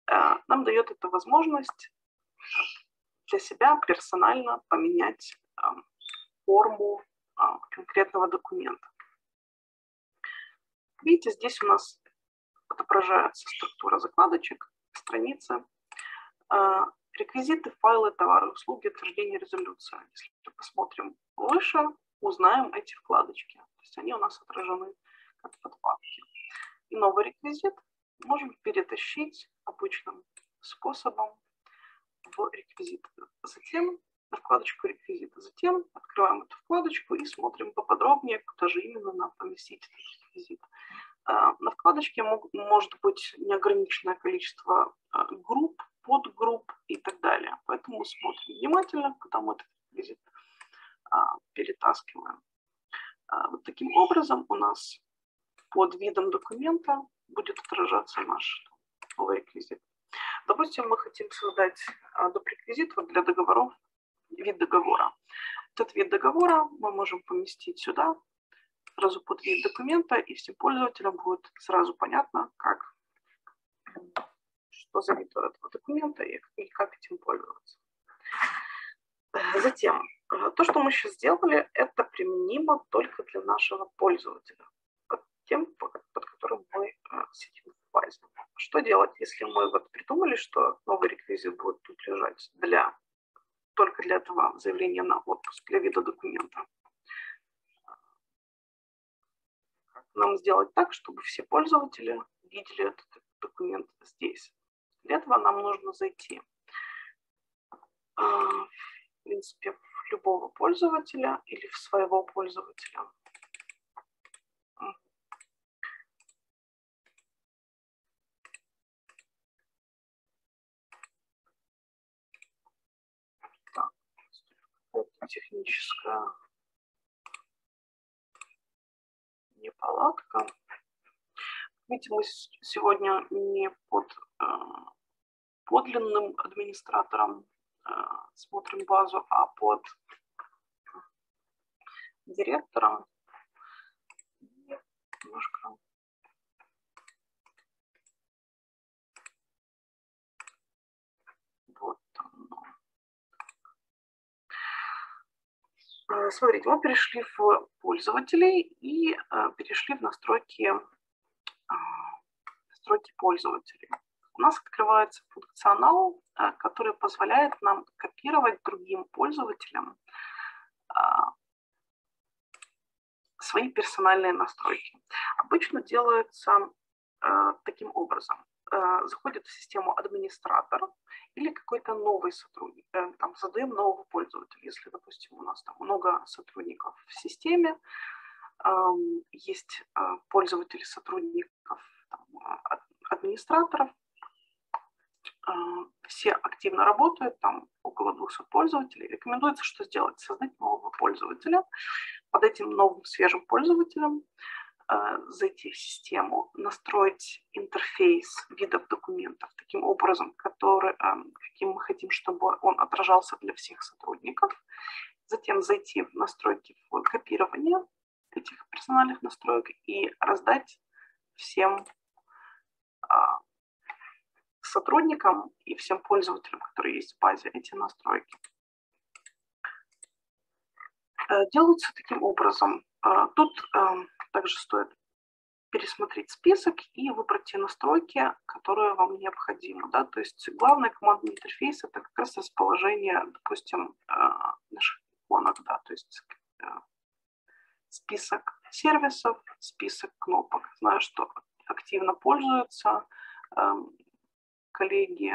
А, нам дает это возможность для себя персонально поменять форму конкретного документа. Видите, здесь у нас отображается структура закладочек, страницы, а, реквизиты, файлы, товары, услуги, утверждение резолюции. Если посмотрим выше, узнаем эти вкладочки. То есть они у нас отражены как. И новый реквизит можем перетащить обычным способом в реквизит. Затем на вкладочку реквизита. Затем открываем эту вкладочку и смотрим поподробнее, куда же именно нам поместить этот реквизит. А, на вкладочке может быть неограниченное количество а, групп, подгрупп и так далее. Поэтому смотрим внимательно, куда мы этот реквизит а, перетаскиваем. Вот таким образом у нас под видом документа будет отражаться наш новый реквизит. Допустим, мы хотим создать доп. реквизит для договоров, вид договора. Этот вид договора мы можем поместить сюда, сразу под вид документа, и всем пользователям будет сразу понятно, как, что за вид этого документа и, и как этим пользоваться. Затем, то, что мы сейчас сделали, это применимо только для нашего пользователя, тем, под которым мы э, сидим в базе. Что делать, если мы вот придумали, что новый реквизит будет тут лежать для, только для этого заявления на отпуск, для вида документа? нам сделать так, чтобы все пользователи видели этот документ здесь. Для этого нам нужно зайти, а, в принципе, в любого пользователя или в своего пользователя. Так, техническая неполадка. Видите, мы сегодня не под э, подлинным администратором э, смотрим базу, а под директором. Немножко вот Э, смотрите, мы перешли в пользователей и э, перешли в настройки, а, настройки пользователей. У нас открывается функционал, э, который позволяет нам копировать другим пользователям свои персональные настройки. Обычно делается таким образом. Заходит в систему администратор или какой-то новый сотрудник, э, там, создаем нового пользователя. Если, допустим, у нас там много сотрудников в системе, есть э, пользователи сотрудников, там, администраторов, э, все активно работают, там около 200 пользователей. Рекомендуется, что сделать? Создать нового пользователя. Под этим новым свежим пользователем зайти в систему, настроить интерфейс видов документов таким образом, который, каким мы хотим, чтобы он отражался для всех сотрудников. Затем зайти в настройки в копирование этих персональных настроек и раздать всем а, сотрудникам и всем пользователям, которые есть в базе, эти настройки. Э, делаются таким образом. Э, тут также стоит пересмотреть список и выбрать те настройки, которые вам необходимы. Да? То есть главный командный интерфейс – это как раз расположение, допустим, э, наших иконок. Да? То есть список сервисов, список кнопок. Знаю, что активно пользуются эм, коллеги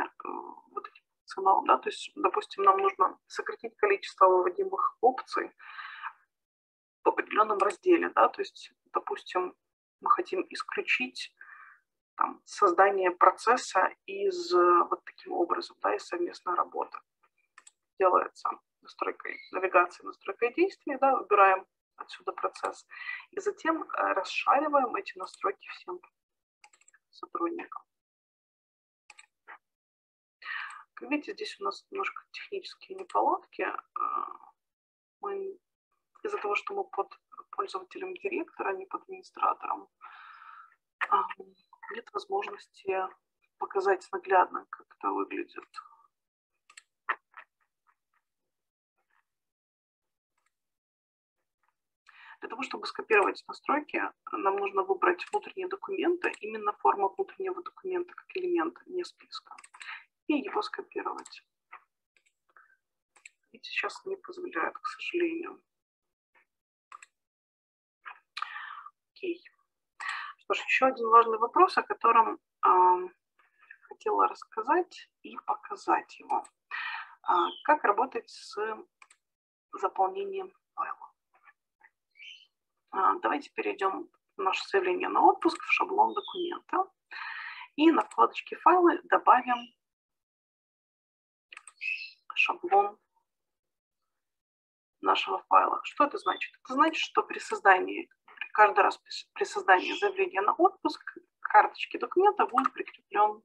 вот этим функционалом. Да? То есть, допустим, нам нужно сократить количество выводимых опций – в определенном разделе, да, то есть, допустим, мы хотим исключить там, создание процесса из вот таким образом, да, из совместной работы. Делается настройкой навигации, настройкой действий, да, выбираем отсюда процесс, и затем э, расшариваем эти настройки всем сотрудникам. Как видите, здесь у нас немножко технические неполадки. Э, мы из-за того, что мы под пользователем директора, а не под администратором, нет возможности показать наглядно, как это выглядит. Для того, чтобы скопировать настройки, нам нужно выбрать внутренние документы, именно форма внутреннего документа как элемента, не списка, и его скопировать. Видите, сейчас не позволяют, к сожалению. Окей. Что ж, еще один важный вопрос, о котором э, хотела рассказать и показать его. Э, как работать с заполнением файла. Э, давайте перейдем в наше заявление на отпуск в шаблон документа. И на вкладочке «Файлы» добавим шаблон нашего файла. Что это значит? Это значит, что при создании, каждый раз при создании заявления на отпуск карточки документа будет прикреплен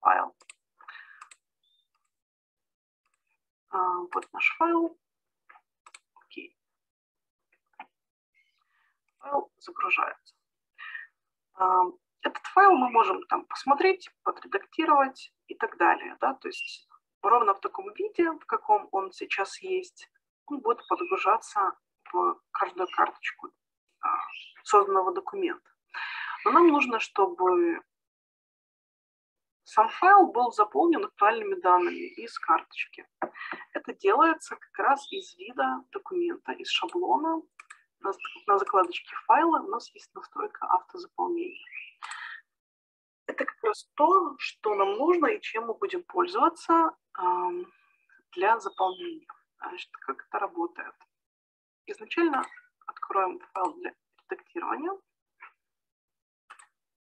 файл. А, вот наш файл. Окей. Файл загружается. А, этот файл мы можем там посмотреть, подредактировать и так далее. Да? То есть ровно в таком виде, в каком он сейчас есть, он будет подгружаться каждую карточку а, созданного документа. Но нам нужно, чтобы сам файл был заполнен актуальными данными из карточки. Это делается как раз из вида документа, из шаблона. На закладочке файла у нас есть настройка автозаполнения. Это как раз то, что нам нужно и чем мы будем пользоваться для заполнения. Значит, как это работает? Изначально откроем файл для редактирования.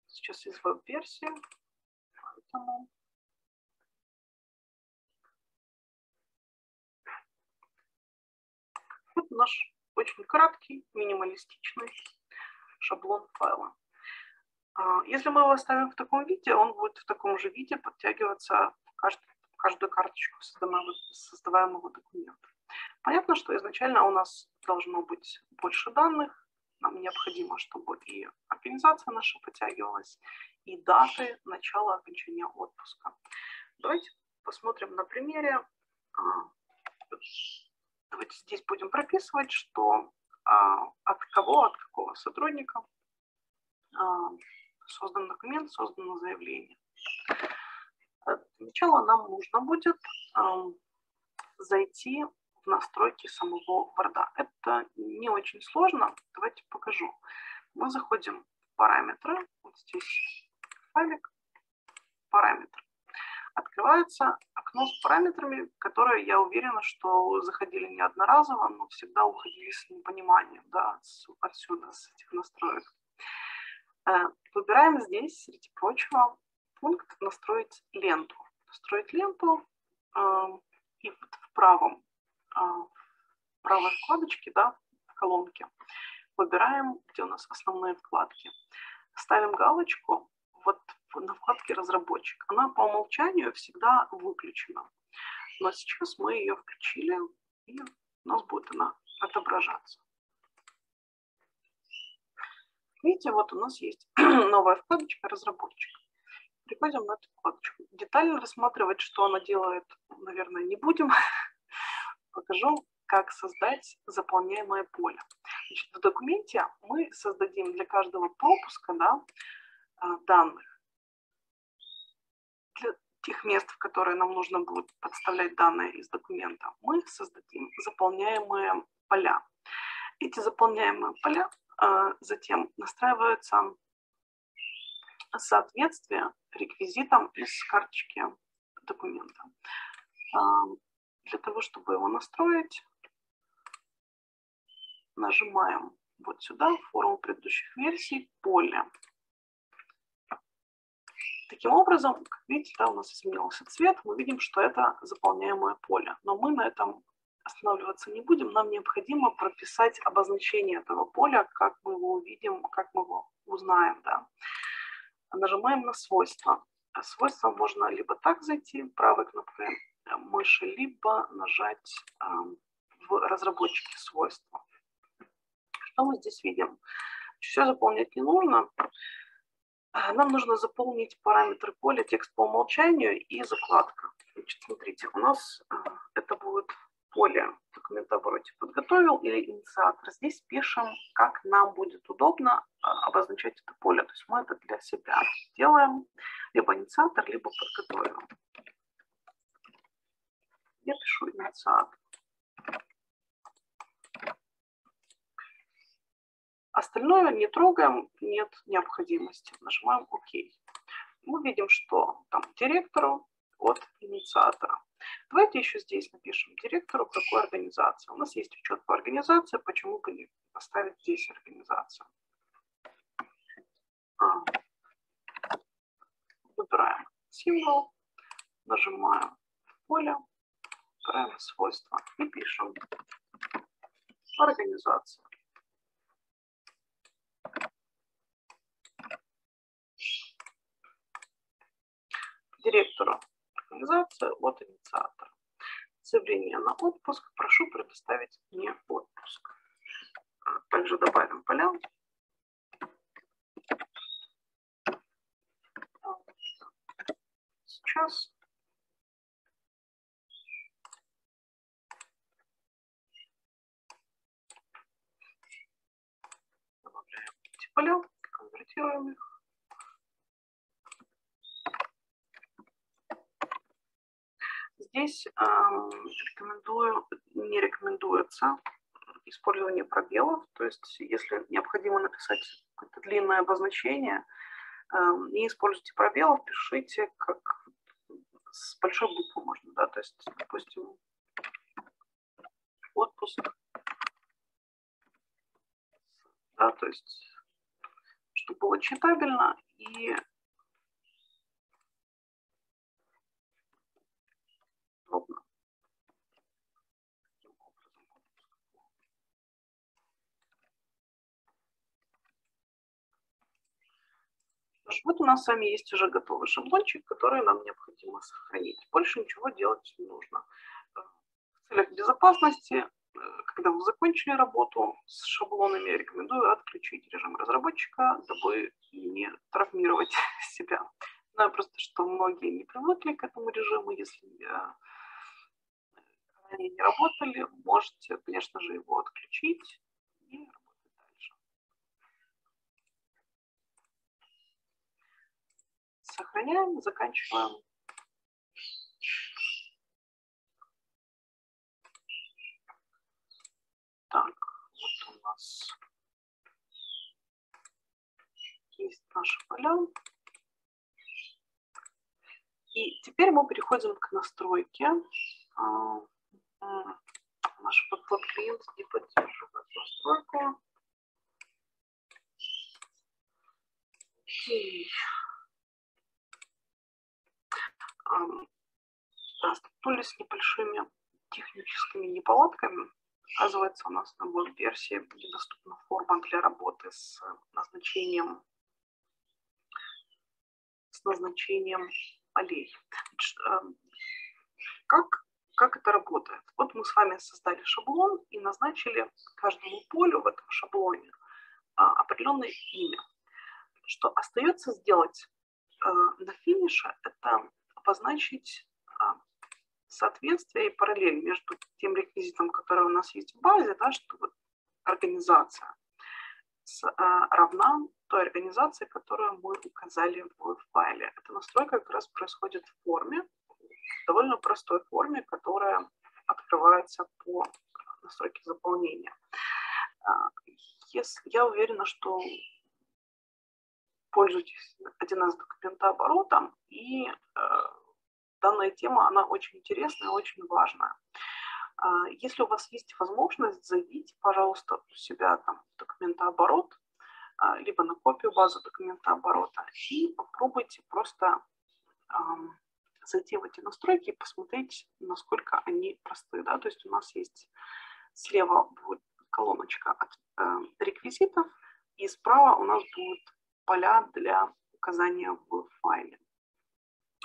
Сейчас веб-версия, поэтому вот наш очень краткий, минималистичный шаблон файла. А, если мы его оставим в таком виде, он будет в таком же виде подтягиваться в каждую карточку создаваемого документа. Понятно, что изначально у нас должно быть больше данных, нам необходимо, чтобы и организация наша подтягивалась, и даты начала окончания отпуска. Давайте посмотрим на примере. А, давайте здесь будем прописывать, что а, от кого, от какого сотрудника а, создан документ, создано заявление. Для начала нам нужно будет зайти настройки самого Word. Это не очень сложно. Давайте покажу. Мы заходим в параметры. Вот здесь файлик, параметр. Открывается окно с параметрами, которые, я уверена, что заходили не одноразово, но всегда уходили с непониманием да, отсюда, с этих настроек. Э, выбираем здесь, среди прочего, пункт «Настроить ленту». Настроить ленту э, и вот в правом, правой вкладочке, да, в колонке, выбираем, где у нас основные вкладки. Ставим галочку вот на вкладке «Разработчик». Она по умолчанию всегда выключена. Но сейчас мы ее включили, и у нас будет она отображаться. Видите, вот у нас есть новая вкладочка «Разработчик». Переходим на эту вкладочку. Детально рассматривать, что она делает, наверное, не будем. Покажу, как создать заполняемое поле. Значит, в документе мы создадим для каждого пропуска да, а, данных, для тех мест, в которые нам нужно будет подставлять данные из документа, мы создадим заполняемые поля. Эти заполняемые поля а, затем настраиваются соответствие реквизитам из карточки документа. Для того, чтобы его настроить, нажимаем вот сюда, форму предыдущих версий, поле. Таким образом, как видите, да, у нас изменился цвет, мы видим, что это заполняемое поле. Но мы на этом останавливаться не будем, нам необходимо прописать обозначение этого поля, как мы его увидим, как мы его узнаем. Да нажимаем на свойства. Свойства можно либо так зайти правой кнопкой мыши, либо нажать в разработчике свойства. Что мы здесь видим? Все заполнять не нужно. Нам нужно заполнить параметры поля текст по умолчанию и закладка. Значит, смотрите, у нас это будет поле, документообороте подготовил или инициатор. Здесь пишем, как нам будет удобно обозначать это поле. То есть мы это для себя делаем, либо инициатор, либо подготовил. Я пишу инициатор. Остальное не трогаем, нет необходимости. Нажимаем ОК. Мы видим, что там директору от инициатора. Давайте еще здесь напишем директору какой организации. У нас есть учет по организации, почему бы не поставить здесь организацию. А. Выбираем символ, нажимаем поле, выбираем свойства и пишем организация. директору организации от инициатора. Заявление на отпуск прошу предоставить мне отпуск. Также добавим поля. Сейчас поля, конвертируем их. Здесь э, рекомендую, не рекомендуется использование пробелов, то есть если необходимо написать какое-то длинное обозначение, э, не используйте пробелов, пишите как с большой буквы можно, да, то есть, допустим, отпуск, да, то есть, чтобы было читабельно и удобно. Вот у нас с вами есть уже готовый шаблончик, который нам необходимо сохранить. Больше ничего делать не нужно. В целях безопасности, э, когда вы закончили работу с шаблонами, рекомендую отключить режим разработчика, дабы не травмировать себя. Знаю просто, что многие не привыкли к этому режиму. Если они не работали, можете, конечно же, его отключить и работать дальше. Сохраняем, заканчиваем. Так, вот у нас есть наши поля. И теперь мы переходим к настройке а, наш подход клиент не поддерживает настройку. Окей. Столкнулись с небольшими техническими неполадками. Оказывается, у нас на веб-версии недоступна форма для работы с назначением с назначением полей. Как как это работает? Вот мы с вами создали шаблон и назначили каждому полю в этом шаблоне а, определенное имя. Что остается сделать а, на финише, это обозначить а, соответствие и параллель между тем реквизитом, который у нас есть в базе, да, что вот организация с, а, равна той организации, которую мы указали в файле. Эта настройка как раз происходит в форме, довольно простой форме, которая открывается по настройке заполнения. А, я уверена, что пользуйтесь 1С документооборотом, и э, данная тема, она очень интересная, очень важная. Э, если у вас есть возможность, зайдите, пожалуйста, у себя там документооборот, э, либо на копию базы документооборота, и попробуйте просто зайти в эти настройки и посмотреть, насколько они просты. Да? То есть у нас есть слева будет колоночка от э, реквизитов, и справа у нас будут поля для указания в файле.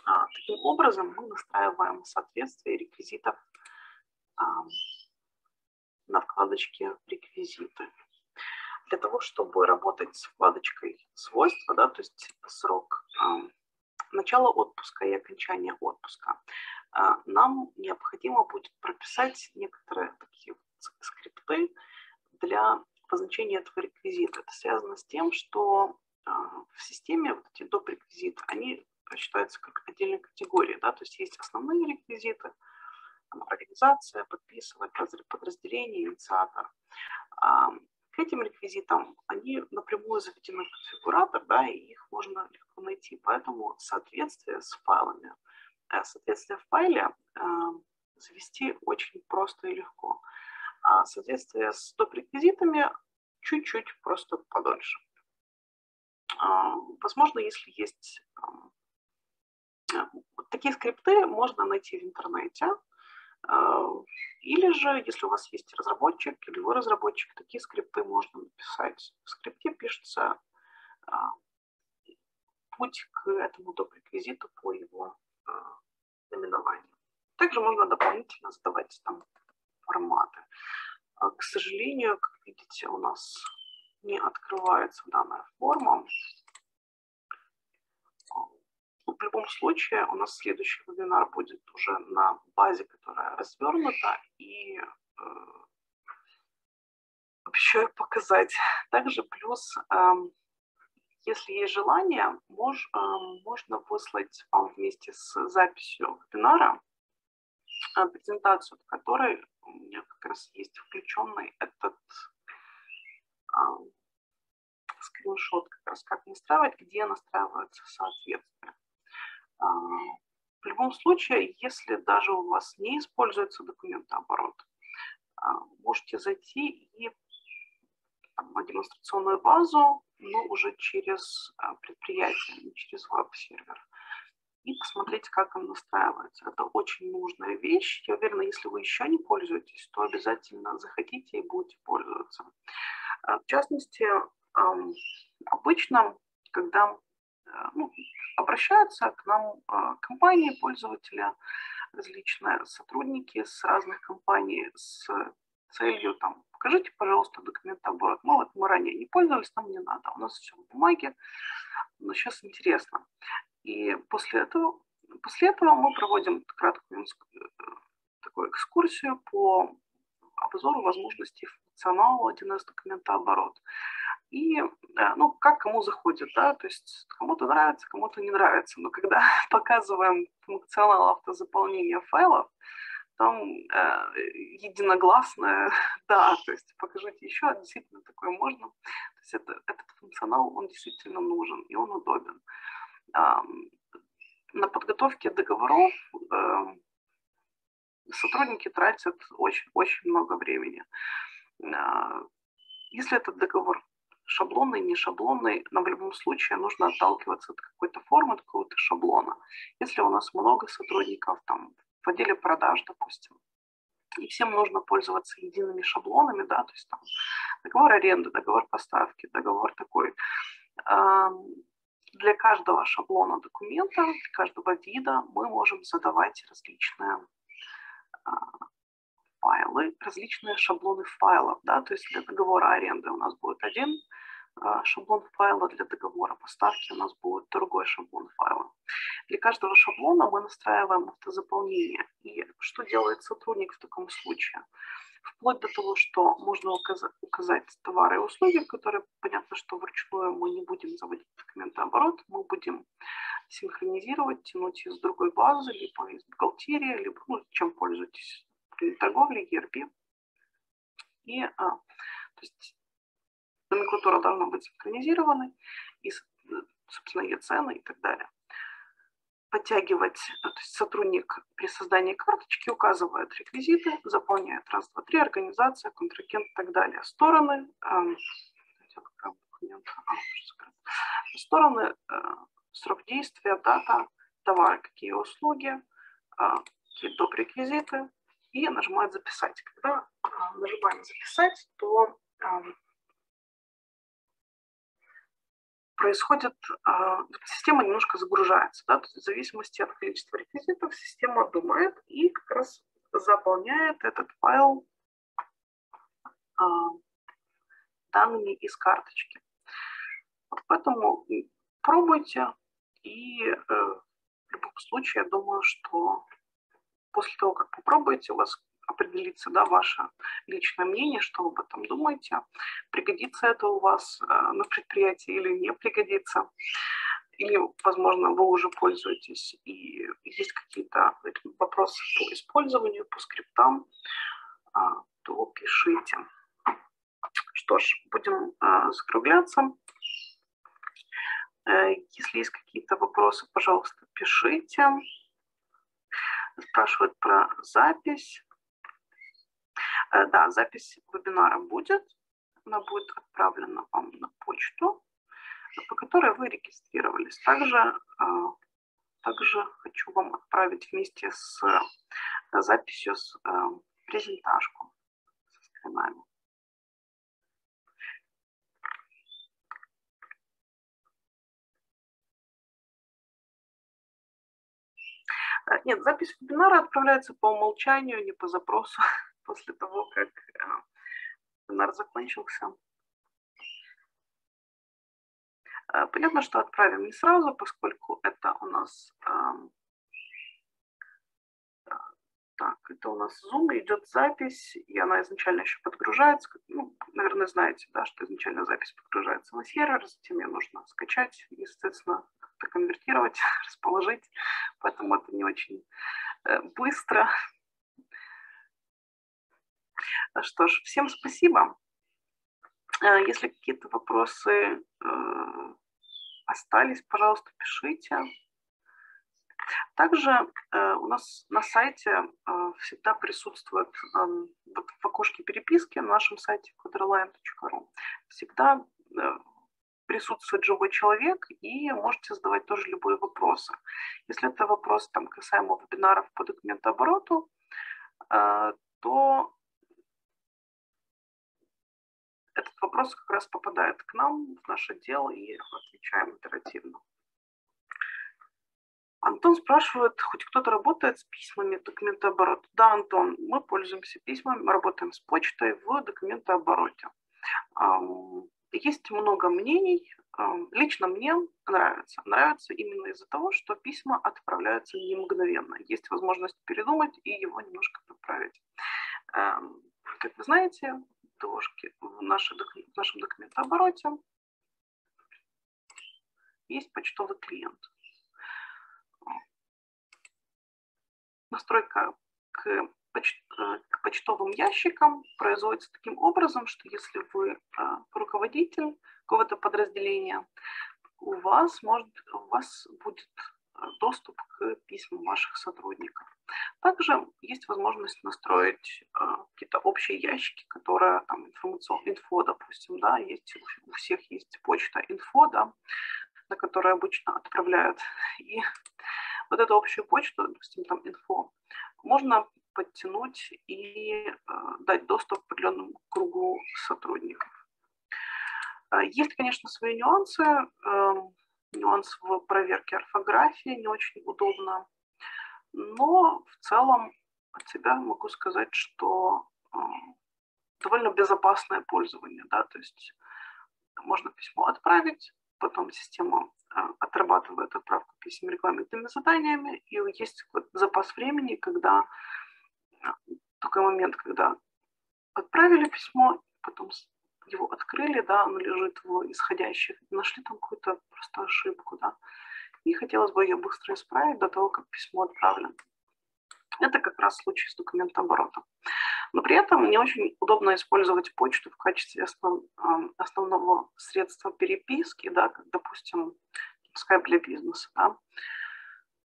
А, таким образом мы настраиваем соответствие реквизитов а, на вкладочке «Реквизиты». Для того, чтобы работать с вкладочкой «Свойства», да, то есть срок а, начало отпуска и окончание отпуска. нам необходимо будет прописать некоторые такие скрипты для обозначения этого реквизита. Это связано с тем, что в системе вот эти доп. реквизиты, они считаются как отдельные категории. Да? То есть есть основные реквизиты, организация, подписывать, подразделение, инициатор. К этим реквизитам они напрямую заведены в конфигуратор, да, и их можно легко найти. Поэтому соответствие с файлами, э, соответствие в файле э, завести очень просто и легко. А соответствие с топ-реквизитами чуть-чуть просто подольше. А, возможно, если есть такие скрипты, можно найти в интернете. А, или же, если у вас есть разработчик или вы разработчик, такие скрипты можно написать. В скрипте пишется а, путь к этому доп-реквизиту по его а, наименованию. Также можно дополнительно задавать там форматы. К сожалению, как видите, у нас не открывается данная форма. В любом случае, у нас следующий вебинар будет уже на базе, которая развернута, и э, обещаю показать. Также плюс, э, если есть желание, мож, э, можно выслать вам вместе с записью вебинара э, презентацию, в которой у меня как раз есть включенный этот скриншот, как раз как настраивать, где настраивается соответствие. А, в любом случае, если даже у вас не используется документооборот, а, можете зайти и на демонстрационную базу, но уже через а, предприятие, не через веб-сервер, и посмотреть, как он настраивается. Это очень нужная вещь. Я уверена, если вы еще не пользуетесь, то обязательно заходите и будете пользоваться. В частности, обычно, когда ну, обращаются к нам а, компании, пользователи, различные сотрудники с разных компаний с целью там, покажите, пожалуйста, документооборот. Мы вот мы ранее не пользовались, нам не надо. У нас все в бумаге, но сейчас интересно. И после этого, после этого мы проводим краткую такую экскурсию по обзору возможностей функционала 1С документооборот. И, э, ну, как кому заходит, да, то есть кому-то нравится, кому-то не нравится. Но когда показываем функционал автозаполнения файлов, там э, единогласное да, то есть покажите еще, действительно такое можно. То есть это, этот функционал, он действительно нужен и он удобен. Э, на подготовке договоров э, сотрудники тратят очень-очень много времени. Э, если этот договор шаблонный, не шаблонный, но в любом случае нужно отталкиваться от какой-то формы, от какого-то шаблона. Если у нас много сотрудников там, в отделе продаж, допустим, и всем нужно пользоваться едиными шаблонами, да, то есть там договор аренды, договор поставки, договор такой. Для каждого шаблона документа, для каждого вида мы можем задавать различные а, файлы, различные шаблоны файлов. Да? То есть для договора аренды у нас будет один а, шаблон файла, для договора поставки у нас будет другой шаблон файла. Для каждого шаблона мы настраиваем автозаполнение. И что делает сотрудник в таком случае? Вплоть до того, что можно указать, товары и услуги, которые понятно, что вручную мы не будем заводить документооборот, мы будем синхронизировать, тянуть из другой базы, либо из бухгалтерии, либо ну, чем пользуетесь торговли, ERP. И а, то есть номенклатура должна быть синхронизированной, и, собственно, и цены и так далее. Подтягивать, то есть сотрудник при создании карточки указывает реквизиты, заполняет раз, два, три, организация, контрагент и так далее. Стороны, э, стороны, э, срок действия, дата, товары, какие услуги, э, какие доп. И нажимает «Записать». Когда а, нажимаем «Записать», то происходит, а, система немножко загружается, да, то есть в зависимости от количества реквизитов система думает и как раз заполняет этот файл а, данными из карточки. Вот поэтому пробуйте, и э, в любом случае, я думаю, что после того, как попробуете, у вас определиться да, ваше личное мнение, что вы об этом думаете, пригодится это у вас э, на предприятии или не пригодится, или, возможно, вы уже пользуетесь и есть какие-то вопросы по использованию, по скриптам, э, то пишите. Что ж, будем э, закругляться. Э, если есть какие-то вопросы, пожалуйста, пишите. Спрашивают про запись. Э, да, запись вебинара будет. Она будет отправлена вам на почту, по которой вы регистрировались. Также, э, также хочу вам отправить вместе с записью с презентажку со скринами. Э, нет, запись вебинара отправляется по умолчанию, не по запросу, после того, как э, вебинар закончился. Понятно, что отправим не сразу, поскольку это у нас так, это у нас Zoom, идет запись, и она изначально еще подгружается. Ну, наверное, знаете, да, что изначально запись подгружается на сервер, затем ее нужно скачать, естественно, как-то конвертировать, расположить, поэтому это не очень э, быстро. Что ж, всем спасибо. Э, если какие-то вопросы э, остались, пожалуйста, пишите. Также э, у нас на сайте э, всегда присутствует э, вот в окошке переписки на нашем сайте quadraline.ru всегда э, присутствует живой человек, и можете задавать тоже любые вопросы. Если это вопрос там, касаемо вебинаров по документообороту, то этот вопрос как раз попадает к нам, в наш отдел, и отвечаем оперативно. Антон спрашивает, хоть кто-то работает с письмами документооборота? Да, Антон, мы пользуемся письмами, работаем с почтой в документообороте. Есть много мнений. Лично мне нравится. Нравится именно из-за того, что письма отправляются не мгновенно. Есть возможность передумать и его немножко поправить. Как вы знаете, в, нашей, в нашем документообороте есть почтовый клиент. Настройка к, поч э, к почтовым ящикам производится таким образом, что если вы э, руководитель какого-то подразделения, у вас, может, у вас будет э, доступ к письмам ваших сотрудников. Также есть возможность настроить э, какие-то общие ящики, которые там информацион, инфо, допустим, да, есть у всех есть почта инфо, да, на которую обычно отправляют. И вот эту общую почту, допустим, там инфо, можно подтянуть и э, дать доступ к определенному кругу сотрудников. Э, есть, конечно, свои нюансы. Э, нюанс в проверке орфографии не очень удобно. Но в целом от себя могу сказать, что э, довольно безопасное пользование. Да? То есть можно письмо отправить, потом система отрабатывает отправку писем регламентными заданиями, и есть вот запас времени, когда а, такой момент, когда отправили письмо, потом его открыли, да, оно лежит в исходящих, нашли там какую-то просто ошибку, да, и хотелось бы ее быстро исправить до того, как письмо отправлено. Это как раз случай с документооборотом. Но при этом не очень удобно использовать почту в качестве основ, основного средства переписки, да, как, допустим, Skype для бизнеса. Да.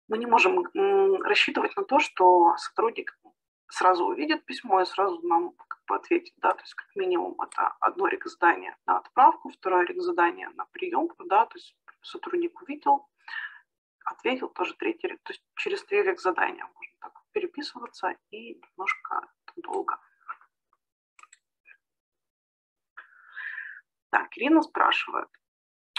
Мы не можем рассчитывать на то, что сотрудник сразу увидит письмо и сразу нам как бы ответит. Да? То есть как минимум это одно рек-задание на отправку, второе рек-задание на приемку. Да? То есть сотрудник увидел, ответил, тоже третий, то есть через три рек-задания можно так переписываться и немножко долго. Так, Ирина спрашивает.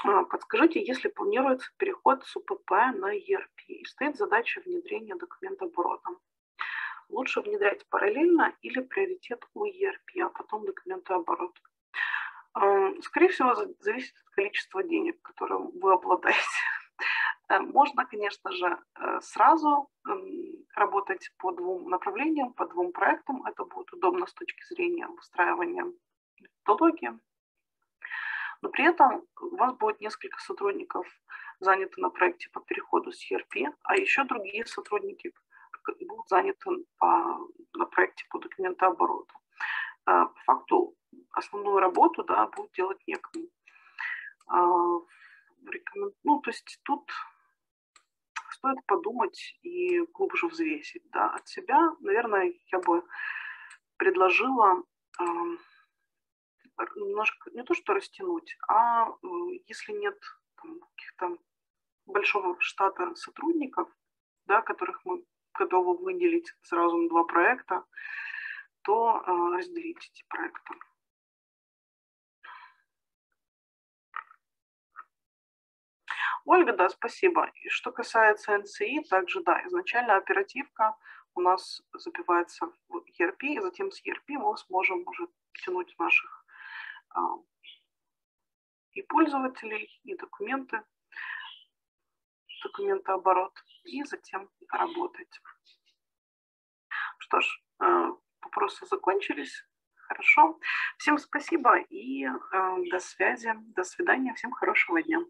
«А, подскажите, если планируется переход с УПП на ERP и стоит задача внедрения документа оборотом, лучше внедрять параллельно или приоритет у ERP, а потом документооборот? Скорее всего, зависит от количества денег, которым вы обладаете. Э, можно, конечно же, э, сразу работать по двум направлениям, по двум проектам. Это будет удобно с точки зрения выстраивания методологии. Но при этом у вас будет несколько сотрудников заняты на проекте по переходу с ERP, а еще другие сотрудники будут заняты по, на проекте по документообороту. А, по факту основную работу да, будет делать некому. Ну, то есть тут стоит подумать и глубже взвесить. Да. От себя, наверное, я бы предложила немножко не то что растянуть, а если нет каких-то большого штата сотрудников, да, которых мы готовы выделить сразу на два проекта, то э, разделить эти проекты. Ольга, да, спасибо. И что касается НЦИ, также, да, изначально оперативка у нас забивается в ERP, и затем с ERP мы сможем уже тянуть наших а, и пользователей, и документы, документооборот, и затем работать. Что ж, э, вопросы закончились. Хорошо. Всем спасибо и э, до связи. До свидания. Всем хорошего дня.